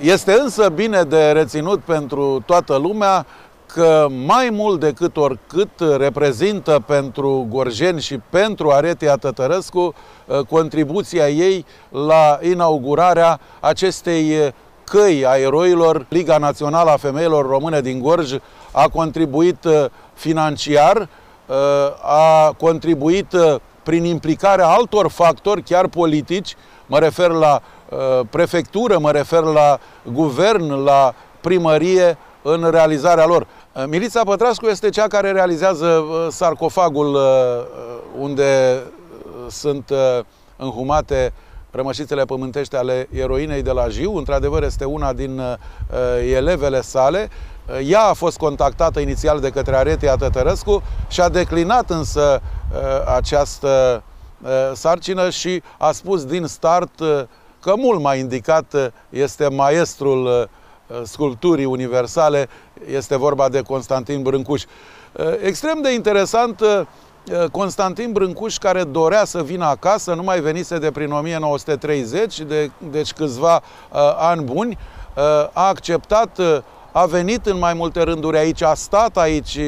Speaker 18: Este însă bine de reținut pentru toată lumea că mai mult decât oricât reprezintă pentru Gorjeni și pentru Aretia Tătărescu uh, contribuția ei la inaugurarea acestei uh, căi a eroilor. Liga Națională a Femeilor Române din Gorj a contribuit uh, financiar, a contribuit prin implicarea altor factori, chiar politici, mă refer la prefectură, mă refer la guvern, la primărie, în realizarea lor. Uh, Milița Pătrascu este cea care realizează uh, sarcofagul uh, unde sunt înhumate rămășițele pământești ale eroinei de la Jiu. Într-adevăr, este una din elevele sale. Ea a fost contactată inițial de către Aretia Tătărescu și a declinat însă această sarcină și a spus din start că mult mai indicat este maestrul Uh, sculpturii universale, este vorba de Constantin Brâncuș. Uh, extrem de interesant, uh, Constantin Brâncuș, care dorea să vină acasă, nu mai venise de prin 1930, de, deci câțiva ani buni, a acceptat, a venit în mai multe rânduri aici, a stat aici,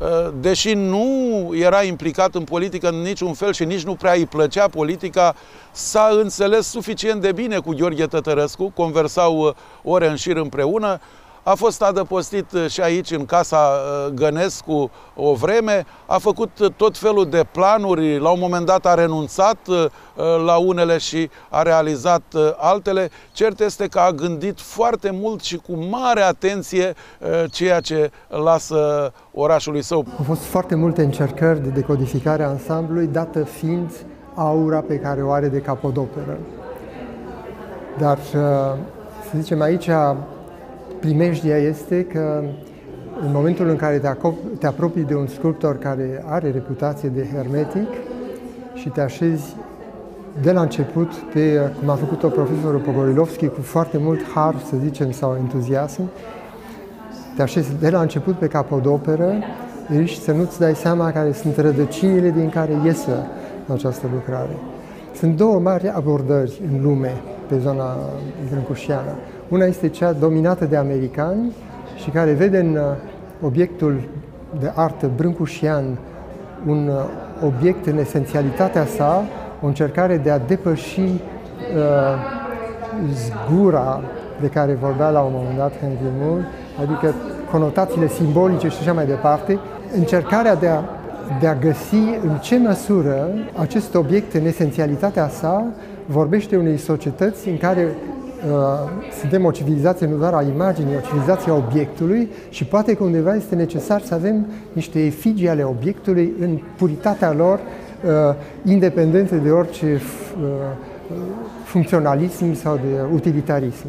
Speaker 18: Uh, deși nu era implicat în politică în niciun fel și nici nu prea îi plăcea politica, s-a înțeles suficient de bine cu Gheorghe Tătărescu, conversau uh, ore în șir împreună, a fost adăpostit uh, și aici în casa uh, Gănescu o vreme, a făcut uh, tot felul de planuri, la un moment dat a renunțat la unele și a realizat altele. Cert este că a gândit foarte mult și cu mare atenție ceea ce lasă orașului său.
Speaker 3: Au fost foarte multe încercări de decodificare a ansamblului, dată fiind aura pe care o are de capodoperă. Dar, să zicem, aici primejdia este că în momentul în care te, te apropii de un sculptor care are reputație de hermetic și te așezi de la început pe, cum a făcut-o profesorul Pogorilovski, cu foarte mult har, să zicem, sau entuziasm, te așezi de la început pe capodoperă, riști să nu-ți dai seama care sunt rădăcinile din care iesă această lucrare. Sunt două mari abordări în lume pe zona grâncușiană. Una este cea dominată de americani și care vede în uh, obiectul de artă brâncușian un uh, obiect în esențialitatea sa, o încercare de a depăși uh, zgura de care vorbea la un moment dat Henry Moore, adică conotațiile simbolice și așa mai departe, încercarea de a, de a găsi în ce măsură acest obiect în esențialitatea sa vorbește unei societăți în care Uh, suntem o civilizație nu doar a imaginii, o civilizație a obiectului și poate că undeva este necesar să avem niște efigii ale obiectului în puritatea lor, uh, independente de orice uh, funcționalism sau de utilitarism.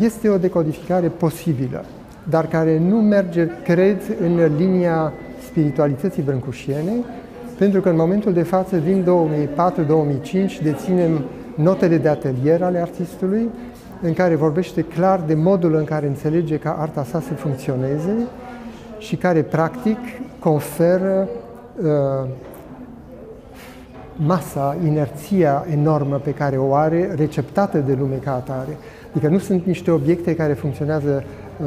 Speaker 3: Este o decodificare posibilă, dar care nu merge, cred, în linia spiritualității brâncușiene, pentru că în momentul de față, din 2004-2005, deținem notele de atelier ale artistului, în care vorbește clar de modul în care înțelege ca arta sa să funcționeze și care, practic, conferă uh, masa, inerția enormă pe care o are, receptată de lume ca atare. Adică nu sunt niște obiecte care funcționează uh,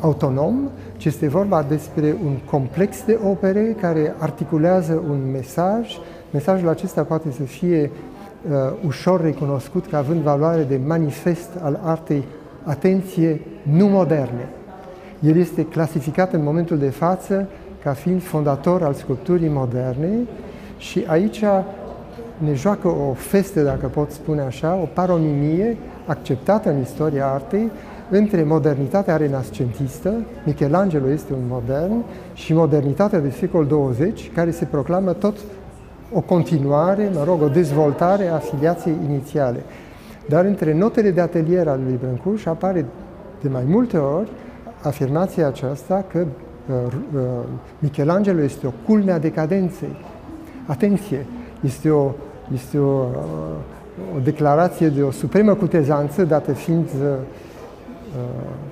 Speaker 3: autonom, ci este vorba despre un complex de opere care articulează un mesaj. Mesajul acesta poate să fie uh, ușor recunoscut ca având valoare de manifest al artei, atenție, nu moderne. El este clasificat în momentul de față ca fiind fondator al sculpturii moderne și aici ne joacă o feste, dacă pot spune așa, o paronimie acceptată în istoria artei între modernitatea renascentistă, Michelangelo este un modern, și modernitatea de secol 20, care se proclamă tot o continuare, mă rog, o dezvoltare a filiației inițiale. Dar între notele de atelier al lui Brâncuș apare de mai multe ori afirmația aceasta că uh, uh, Michelangelo este o culme a decadenței. Atenție! Este o, este o, uh, o declarație de o supremă cutezanță, dată fiind uh, uh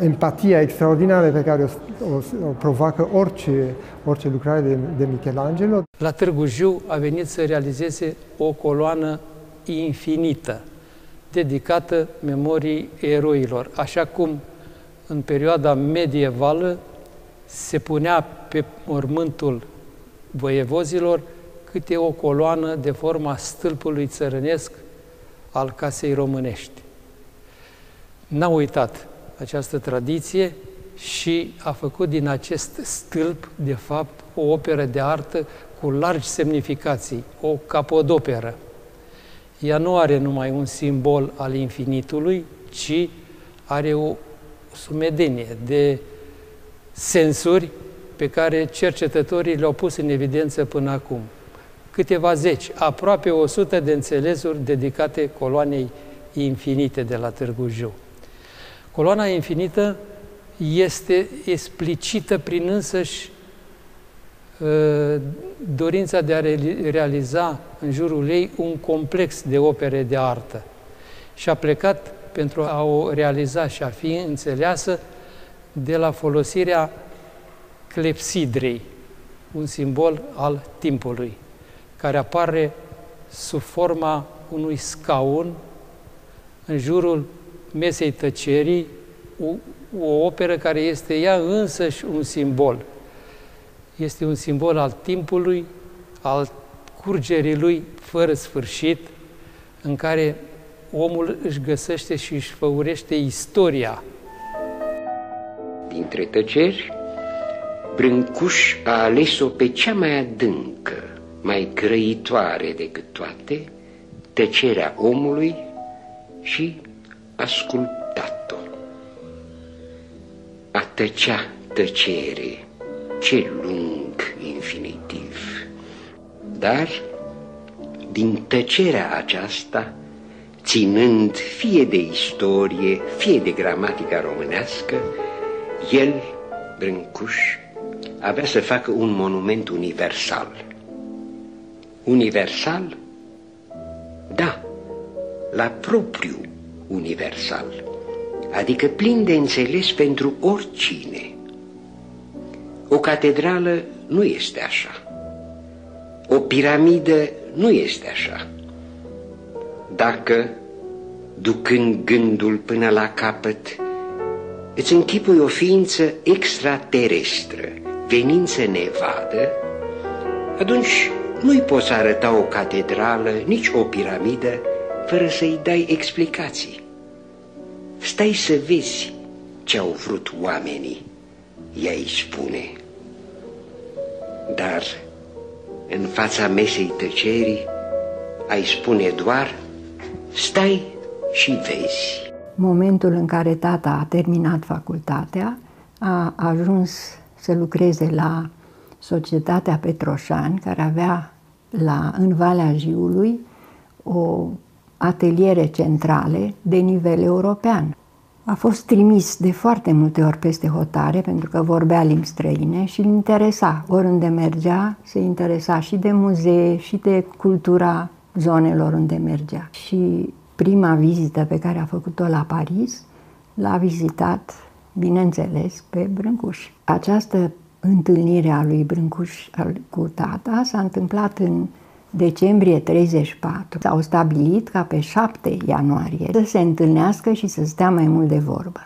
Speaker 3: empatia extraordinară pe care o, o, o provoacă orice, orice lucrare de, de Michelangelo.
Speaker 19: La Târgu Jiu a venit să realizeze o coloană infinită, dedicată memoriei eroilor, așa cum în perioada medievală se punea pe mormântul voievozilor câte o coloană de forma stâlpului țărănesc al casei românești. N-a uitat această tradiție și a făcut din acest stâlp, de fapt, o operă de artă cu largi semnificații, o capodoperă. Ea nu are numai un simbol al infinitului, ci are o sumedenie de sensuri pe care cercetătorii le-au pus în evidență până acum. Câteva zeci, aproape 100 de înțelesuri dedicate coloanei infinite de la Târgu Jiu. Coloana infinită este explicită prin însăși ă, dorința de a realiza în jurul ei un complex de opere de artă. Și a plecat pentru a o realiza și a fi înțeleasă de la folosirea clepsidrei, un simbol al timpului, care apare sub forma unui scaun în jurul mesei tăcerii, o, o operă care este ea însăși un simbol. Este un simbol al timpului, al curgerii lui fără sfârșit, în care omul își găsește și își făurește istoria.
Speaker 20: Dintre tăceri, Brâncuș a ales-o pe cea mai adâncă, mai grăitoare decât toate, tăcerea omului și ascultat-o. A tăcea tăcere, ce lung infinitiv. Dar, din tăcerea aceasta, ținând fie de istorie, fie de gramatica românească, el, Brâncuș, avea să facă un monument universal. Universal? Da, la propriu universal, adică plin de înțeles pentru oricine. O catedrală nu este așa. O piramidă nu este așa. Dacă, ducând gândul până la capăt, îți închipui o ființă extraterestră, venind să ne vadă, atunci nu-i poți arăta o catedrală, nici o piramidă, fără să-i dai explicații. Stai să vezi ce au vrut oamenii, ea îi spune. Dar în fața mesei tăcerii ai spune doar, stai și vezi.
Speaker 10: Momentul în care tata a terminat facultatea, a ajuns să lucreze la Societatea Petroșani, care avea la, în Valea Jiului o ateliere centrale de nivel european. A fost trimis de foarte multe ori peste hotare pentru că vorbea limbi străine și îl interesa. Oriunde mergea, se interesa și de muzee și de cultura zonelor unde mergea. Și prima vizită pe care a făcut-o la Paris, l-a vizitat, bineînțeles, pe Brâncuș. Această întâlnire a lui Brâncuș cu tata s-a întâmplat în decembrie 34. S-au stabilit ca pe 7 ianuarie să se întâlnească și să stea mai mult de vorbă.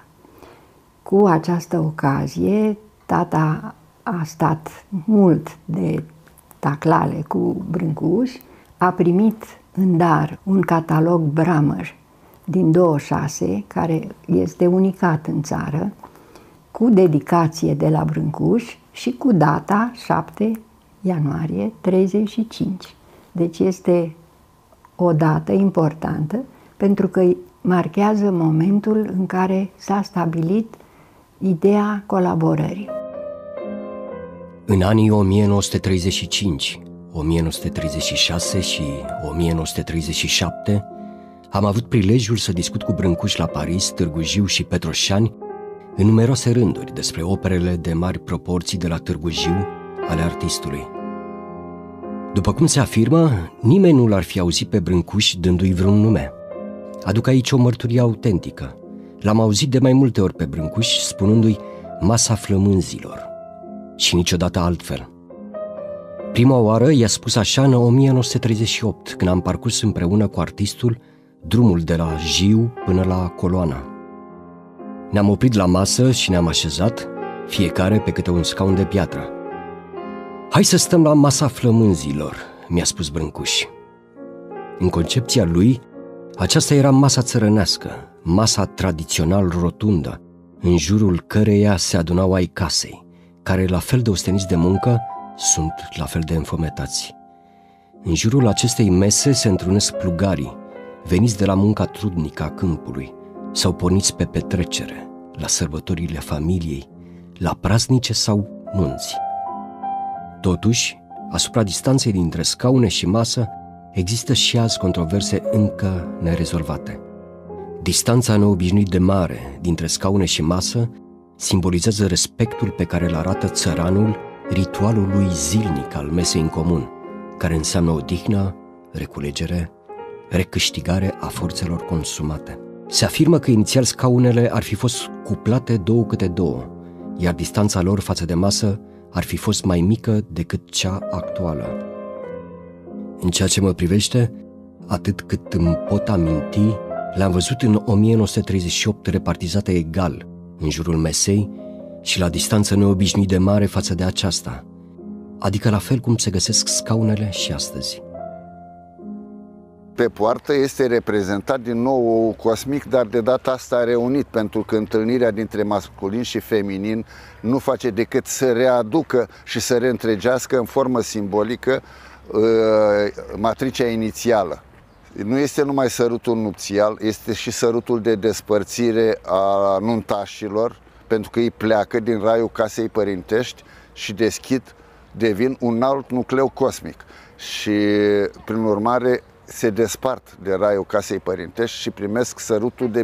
Speaker 10: Cu această ocazie, tata a stat mult de taclale cu Brâncuș, a primit în dar un catalog Brammer din 26, care este unicat în țară, cu dedicație de la Brâncuș și cu data 7 ianuarie 35. Deci este o dată importantă pentru că marchează momentul în care s-a stabilit ideea colaborării.
Speaker 9: În anii 1935, 1936 și 1937 am avut prilejul să discut cu Brâncuș la Paris, Târgu Jiu și Petroșani în numeroase rânduri despre operele de mari proporții de la Târgu Jiu ale artistului. După cum se afirmă, nimeni nu l-ar fi auzit pe Brâncuș dându-i vreun nume. Aduc aici o mărturie autentică. L-am auzit de mai multe ori pe Brâncuș spunându-i masa flămânzilor și niciodată altfel – Prima oară i-a spus așa în 1938, când am parcurs împreună cu artistul drumul de la Jiu până la Coloana. Ne-am oprit la masă și ne-am așezat, fiecare pe câte un scaun de piatră. Hai să stăm la masa flămânzilor, mi-a spus Brâncuș. În concepția lui, aceasta era masa țărănească, masa tradițional rotundă, în jurul căreia se adunau ai casei, care, la fel de osteniți de muncă, sunt la fel de înfometați. În jurul acestei mese se întrunesc plugarii, veniți de la munca trudnică a câmpului, sau porniți pe petrecere, la sărbătorile familiei, la praznice sau nunți. Totuși, asupra distanței dintre scaune și masă, există și azi controverse încă nerezolvate. Distanța neobișnuit de mare dintre scaune și masă simbolizează respectul pe care îl arată țăranul ritualului zilnic al mesei în comun, care înseamnă odihnă, reculegere, recâștigare a forțelor consumate. Se afirmă că inițial scaunele ar fi fost cuplate două câte două, iar distanța lor față de masă ar fi fost mai mică decât cea actuală. În ceea ce mă privește, atât cât îmi pot aminti, le-am văzut în 1938 repartizate egal în jurul mesei și la distanță neobișnuit de mare față de aceasta, adică la fel cum se găsesc scaunele și astăzi.
Speaker 6: Pe poartă este reprezentat din nou cosmic, dar de data asta reunit, pentru că întâlnirea dintre masculin și feminin nu face decât să readucă și să reîntregească în formă simbolică uh, matricea inițială. Nu este numai sărutul nupțial, este și sărutul de despărțire a nuntașilor, pentru că ei pleacă din raiul casei părintești și deschid, devin un alt nucleu cosmic. Și, prin urmare, se despart de raiul casei părintești și primesc sărutul de,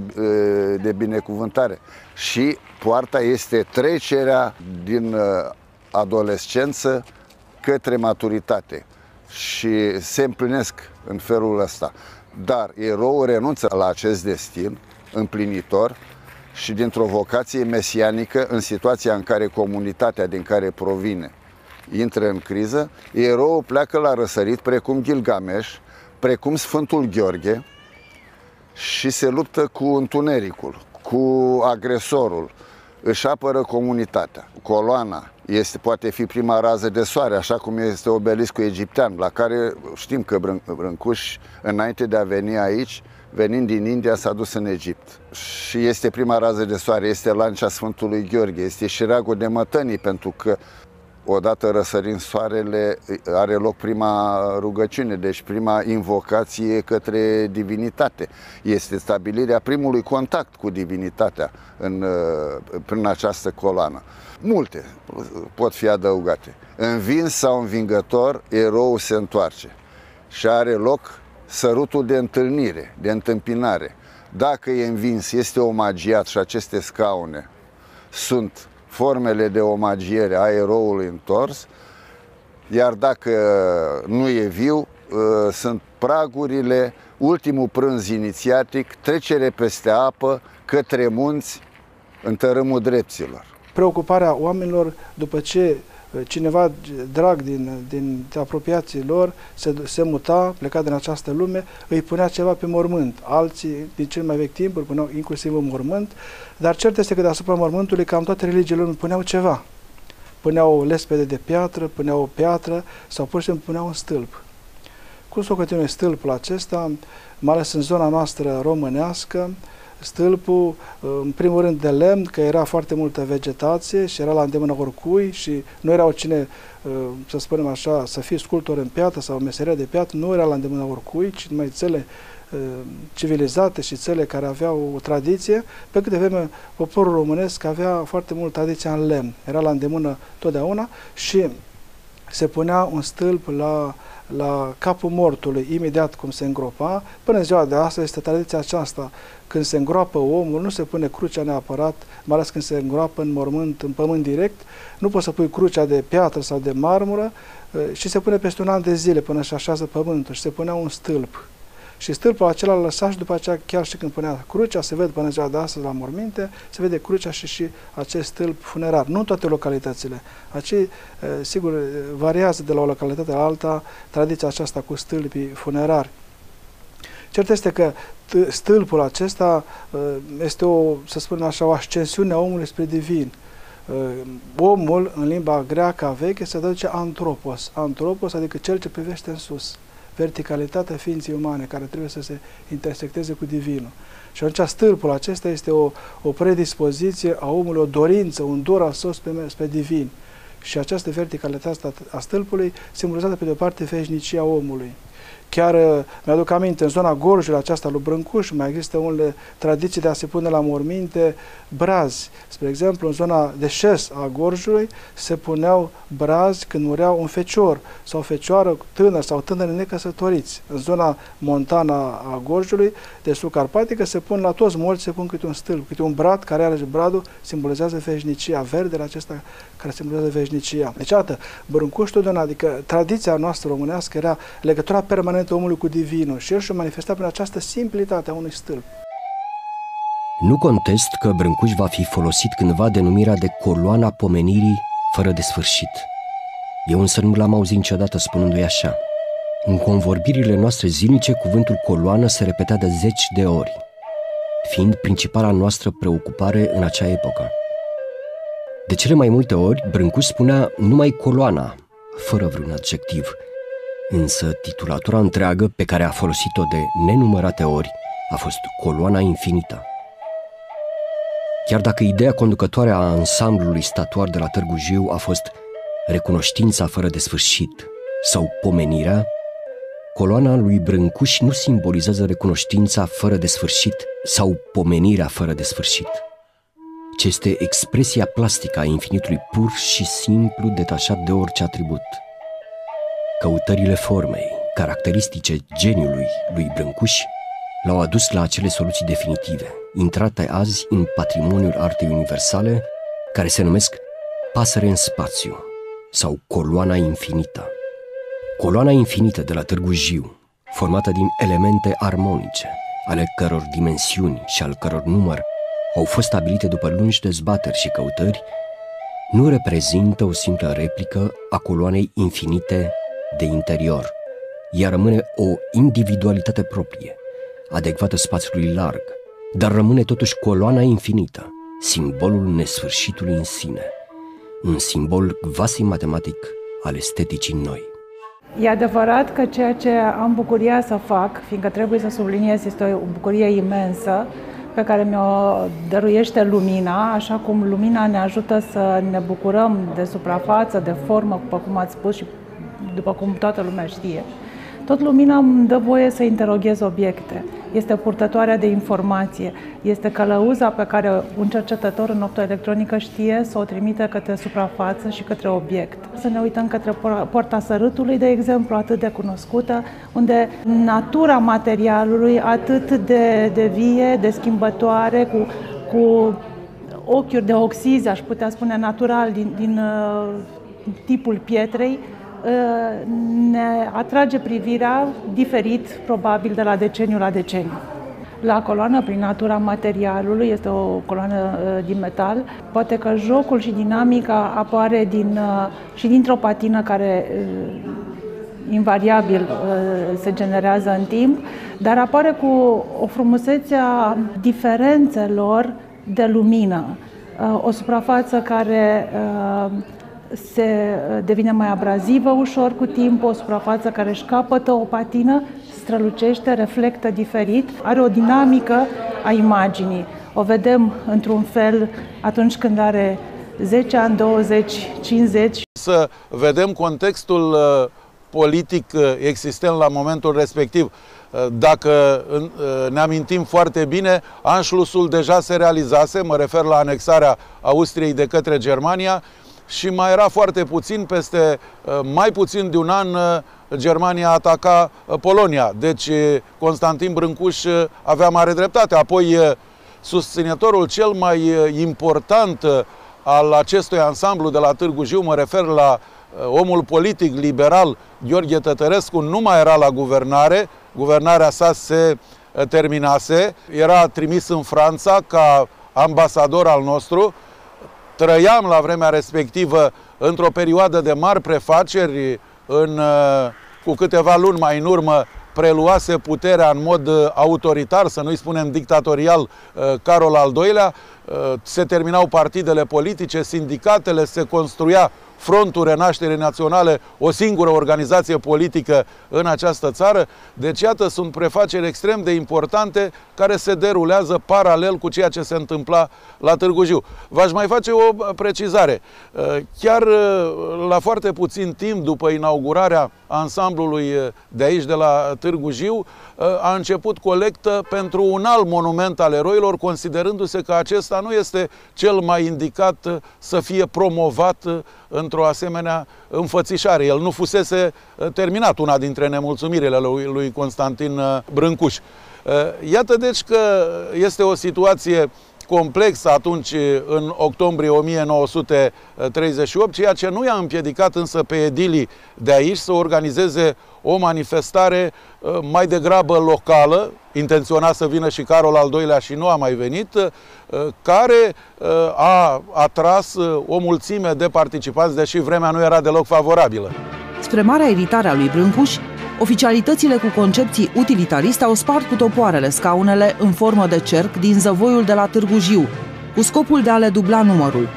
Speaker 6: de binecuvântare. Și poarta este trecerea din adolescență către maturitate și se împlinesc în felul ăsta. Dar eroul renunță la acest destin împlinitor și dintr-o vocație mesianică în situația în care comunitatea din care provine intră în criză, eroul pleacă la răsărit precum Gilgamesh, precum Sfântul Gheorghe și se luptă cu întunericul, cu agresorul, își apără comunitatea. Coloana este, poate fi prima rază de soare, așa cum este obeliscul egiptean, la care știm că Brâncuș, înainte de a veni aici, venind din India, s-a dus în Egipt. Și este prima rază de soare, este lancea Sfântului Gheorghe, este și ragul de mătănii, pentru că odată răsărind soarele, are loc prima rugăciune, deci prima invocație către divinitate. Este stabilirea primului contact cu divinitatea în, prin această coloană. Multe pot fi adăugate. Învins sau învingător, eroul se întoarce și are loc sărutul de întâlnire, de întâmpinare. Dacă e învins, este omagiat și aceste scaune sunt formele de omagiere a eroului întors, iar dacă nu e viu, ă, sunt pragurile, ultimul prânz inițiatic, trecere peste apă, către munți, în tărâmul dreptilor.
Speaker 14: Preocuparea oamenilor după ce cineva drag din, din apropiații lor se, se muta, pleca din această lume, îi punea ceva pe mormânt. Alții, din cel mai vechi timp, îl puneau inclusiv în mormânt, dar cert este că deasupra mormântului cam toate religiile lumii puneau ceva. Puneau o lespede de piatră, puneau o piatră sau pur și simplu puneau un stâlp. Cum să o continue stâlpul acesta, mai ales în zona noastră românească, stâlpul, în primul rând de lemn, că era foarte multă vegetație și era la îndemână oricui și nu erau cine, uh, să spunem așa, să fie sculptor în piatră sau meseria de piatră, nu era la îndemână oricui, ci numai țele uh, civilizate și țele care aveau o tradiție, pe câte vreme poporul românesc avea foarte mult tradiția în lemn, era la îndemână totdeauna și se punea un stâlp la la capul mortului, imediat cum se îngropa. Până în ziua de astăzi este tradiția aceasta. Când se îngroapă omul, nu se pune crucea neapărat, mai ales când se îngroapă în mormânt, în pământ direct, nu poți să pui crucea de piatră sau de marmură eh, și se pune peste un an de zile până și așează pământul și se punea un stâlp. Și stâlpul acela lăsa și după aceea, chiar și când punea crucea, se vede până ziua de astăzi la morminte, se vede crucea și și acest stâlp funerar. Nu în toate localitățile. Acei, sigur, variază de la o localitate la alta tradiția aceasta cu stâlpii funerari. Cert este că stâlpul acesta uh, este o, să spunem așa, o ascensiune a omului spre divin. Uh, omul, în limba greacă veche, se duce antropos. Antropos, adică cel ce privește în sus. Verticalitatea ființei umane, care trebuie să se intersecteze cu divinul. Și atunci stâlpul acesta este o, o predispoziție a omului, o dorință, un dor al său spre, spre divin. Și această verticalitate a stâlpului simbolizează pe de o parte veșnicia omului. Chiar uh, mi-aduc aminte, în zona Gorjului aceasta lui Brâncuș, mai există unele tradiții de a se pune la morminte brazi. Spre exemplu, în zona de șes a Gorjului se puneau brazi când murea un fecior sau o fecioară tânăr sau tânăr necăsătoriți. În zona montana a Gorjului, de sub Carpatică, se pun la toți morți, se pun câte un stâlp, câte un brad, care are bradul, simbolizează veșnicia, verdele acesta care simbolizează veșnicia. Deci, iată, Brâncuș totdeauna, adică tradiția noastră românească era legătura permanentă omului cu divinul și el și-o manifesta prin această simplitate a unui stâlp.
Speaker 9: Nu contest că Brâncuș va fi folosit cândva denumirea de coloana pomenirii fără de sfârșit. Eu însă nu l-am auzit niciodată spunându-i așa. În convorbirile noastre zilnice, cuvântul coloană se repetea de zeci de ori, fiind principala noastră preocupare în acea epocă. De cele mai multe ori, Brâncuș spunea numai coloana, fără vreun adjectiv, însă titulatura întreagă pe care a folosit-o de nenumărate ori a fost coloana infinită. Chiar dacă ideea conducătoare a ansamblului statuar de la Târgu Jiu a fost recunoștința fără de sfârșit sau pomenirea, coloana lui Brâncuș nu simbolizează recunoștința fără de sfârșit sau pomenirea fără de sfârșit ci este expresia plastică a infinitului pur și simplu detașat de orice atribut. Căutările formei, caracteristice geniului lui Brâncuș, l-au adus la acele soluții definitive, intrate azi în patrimoniul artei universale, care se numesc pasăre în spațiu sau coloana infinită. Coloana infinită de la Târgu Jiu, formată din elemente armonice, ale căror dimensiuni și al căror număr au fost stabilite după lungi dezbateri și căutări, nu reprezintă o simplă replică a coloanei infinite de interior. Ea rămâne o individualitate proprie, adecvată spațiului larg, dar rămâne totuși coloana infinită, simbolul nesfârșitului în sine, un simbol quasi matematic al esteticii noi.
Speaker 21: E adevărat că ceea ce am bucuria să fac, fiindcă trebuie să subliniez, este o bucurie imensă, pe care mi-o dăruiește lumina, așa cum lumina ne ajută să ne bucurăm de suprafață, de formă, după cum ați spus și după cum toată lumea știe. Tot lumina îmi dă voie să interoghez obiecte. Este purtătoarea de informație. Este călăuza pe care un cercetător în optoelectronică știe să o trimite către suprafață și către obiect. Să ne uităm către porta sărâtului, de exemplu, atât de cunoscută, unde natura materialului atât de, de vie, de schimbătoare, cu, cu ochiuri de oxizi, aș putea spune, natural, din, din uh, tipul pietrei, ne atrage privirea diferit, probabil, de la deceniu la deceniu. La coloană, prin natura materialului, este o coloană uh, din metal, poate că jocul și dinamica apare din, uh, și dintr-o patină care uh, invariabil se generează în timp, dar apare cu o frumusețe a diferențelor de lumină. O suprafață care se uh, devine mai abrazivă ușor cu timp, o suprafață care își capătă o patină, strălucește, reflectă diferit, are o dinamică a imaginii. O vedem într-un fel atunci când are 10 ani, 20, 50.
Speaker 18: Să vedem contextul uh, politic uh, existent la momentul respectiv. Dacă ne amintim foarte bine, Anschlussul deja se realizase, mă refer la anexarea Austriei de către Germania, și mai era foarte puțin, peste uh, mai puțin de un an uh, Germania ataca uh, Polonia. Deci Constantin Brâncuș avea mare dreptate. Apoi susținătorul cel mai important al acestui ansamblu de la Târgu Jiu, mă refer la omul politic liberal Gheorghe Tătărescu, nu mai era la guvernare, guvernarea sa se terminase, era trimis în Franța ca ambasador al nostru, trăiam la vremea respectivă într-o perioadă de mari prefaceri, în, uh, cu câteva luni mai în urmă preluase puterea în mod autoritar, să nu-i spunem dictatorial, Carol al II-lea, se terminau partidele politice, sindicatele, se construia Frontul Renaștere Naționale, o singură organizație politică în această țară. Deci, iată, sunt prefaceri extrem de importante care se derulează paralel cu ceea ce se întâmpla la Târgu Jiu. V-aș mai face o precizare. Chiar la foarte puțin timp după inaugurarea ansamblului de aici, de la Târgu Jiu, a început colectă pentru un alt monument al eroilor, considerându-se că acesta nu este cel mai indicat să fie promovat într-o asemenea înfățișare. El nu fusese terminat una dintre nemulțumirile lui, lui Constantin Brâncuș. Iată deci că este o situație complex atunci în octombrie 1938, ceea ce nu i-a împiedicat însă pe edilii de aici să organizeze o manifestare uh, mai degrabă locală, intenționa să vină și Carol al II-lea și nu a mai venit, uh, care uh, a atras o mulțime de participanți, deși vremea nu era deloc favorabilă.
Speaker 15: Spre marea iritare a lui Brâncuș, Oficialitățile cu concepții utilitariste au spart cu topoarele scaunele în formă de cerc din zăvoiul de la Târgu Jiu, cu scopul de a le dubla numărul.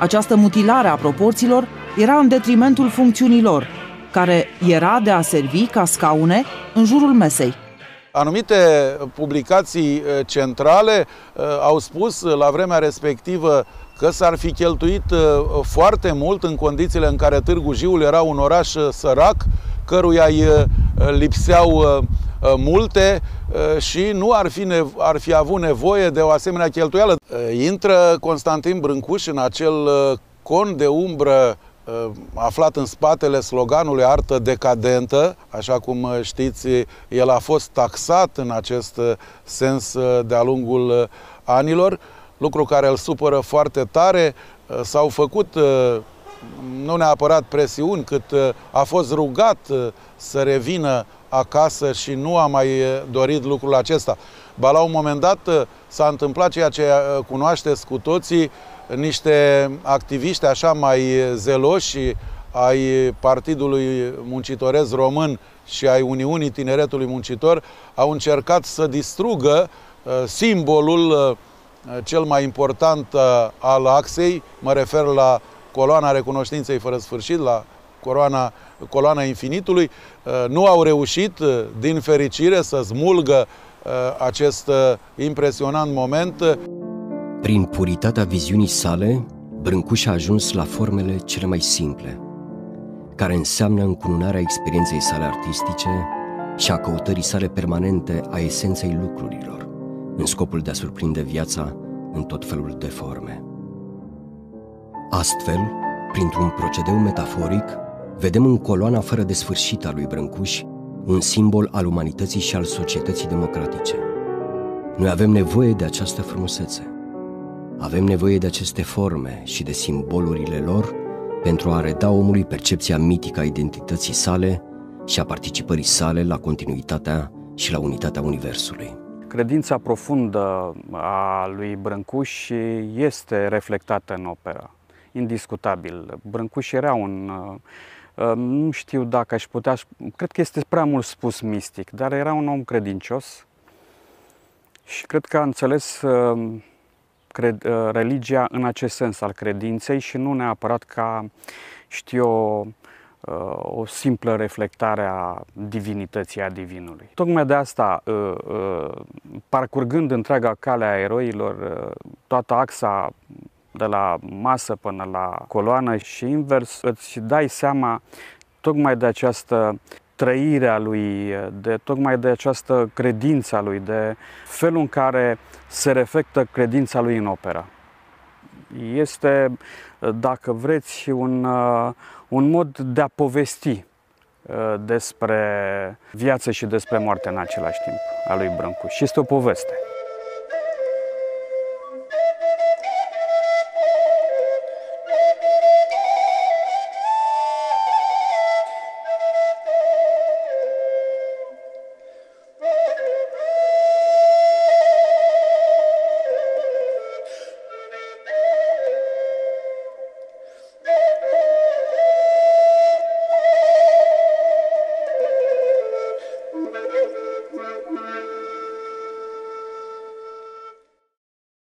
Speaker 15: Această mutilare a proporțiilor era în detrimentul funcțiunilor, care era de a servi ca scaune în jurul mesei.
Speaker 18: Anumite publicații eh, centrale eh, au spus la vremea respectivă că s-ar fi cheltuit eh, foarte mult în condițiile în care Târgu Jiul era un oraș sărac, căruia îi uh, lipseau uh, uh, multe și nu ar fi, ar fi avut nevoie de o asemenea cheltuială. Intră Constantin Brâncuș în acel con de umbră aflat în spatele sloganului artă decadentă, așa cum știți, el a fost taxat în acest sens de-a lungul anilor, lucru care îl supără foarte tare. S-au făcut nu neapărat presiuni, cât uh, a fost rugat uh, să revină acasă și nu a mai uh, dorit lucrul acesta. Ba la un moment dat s-a întâmplat ceea ce cunoașteți cu toții, niște activiști așa mai zeloși ai Partidului Muncitorez Român și ai Uniunii Tineretului Muncitor au încercat să distrugă simbolul cel mai important al axei, mă refer la coloana recunoștinței fără sfârșit, la coloana, coloana infinitului, uh, nu au reușit, uh, din fericire, să smulgă uh, acest impresionant moment.
Speaker 9: Prin puritatea viziunii sale, Brâncuș a ajuns la formele cele mai simple, care înseamnă încununarea experienței sale artistice și a căutării sale permanente a esenței lucrurilor, în scopul de a surprinde viața în tot felul de forme. Astfel, printr-un procedeu metaforic, vedem în coloana fără de sfârșit a lui Brâncuș un simbol al umanității și al societății democratice. Noi avem nevoie de această frumusețe. Avem nevoie de aceste forme și de simbolurile lor pentru a reda omului percepția mitică a identității sale și a participării sale la continuitatea și la unitatea Universului.
Speaker 22: Credința profundă a lui Brâncuș este reflectată în opera indiscutabil. Brâncuș era un, uh, uh, nu știu dacă aș putea, cred că este prea mult spus mistic, dar era un om credincios și cred că a înțeles uh, cred, religia în acest sens al credinței și nu neapărat ca, știu eu, o simplă reflectare a divinității, a divinului. Tocmai de asta, parcurgând întreaga cale a eroilor, toată axa de la masă până la coloană și invers, îți dai seama tocmai de această trăire a lui, de tocmai de această credință a lui, de felul în care se reflectă credința lui în opera. Este, dacă vreți, un, un mod de a povesti uh, despre viață și despre moarte în același timp a lui Brâncuș. Și este o poveste.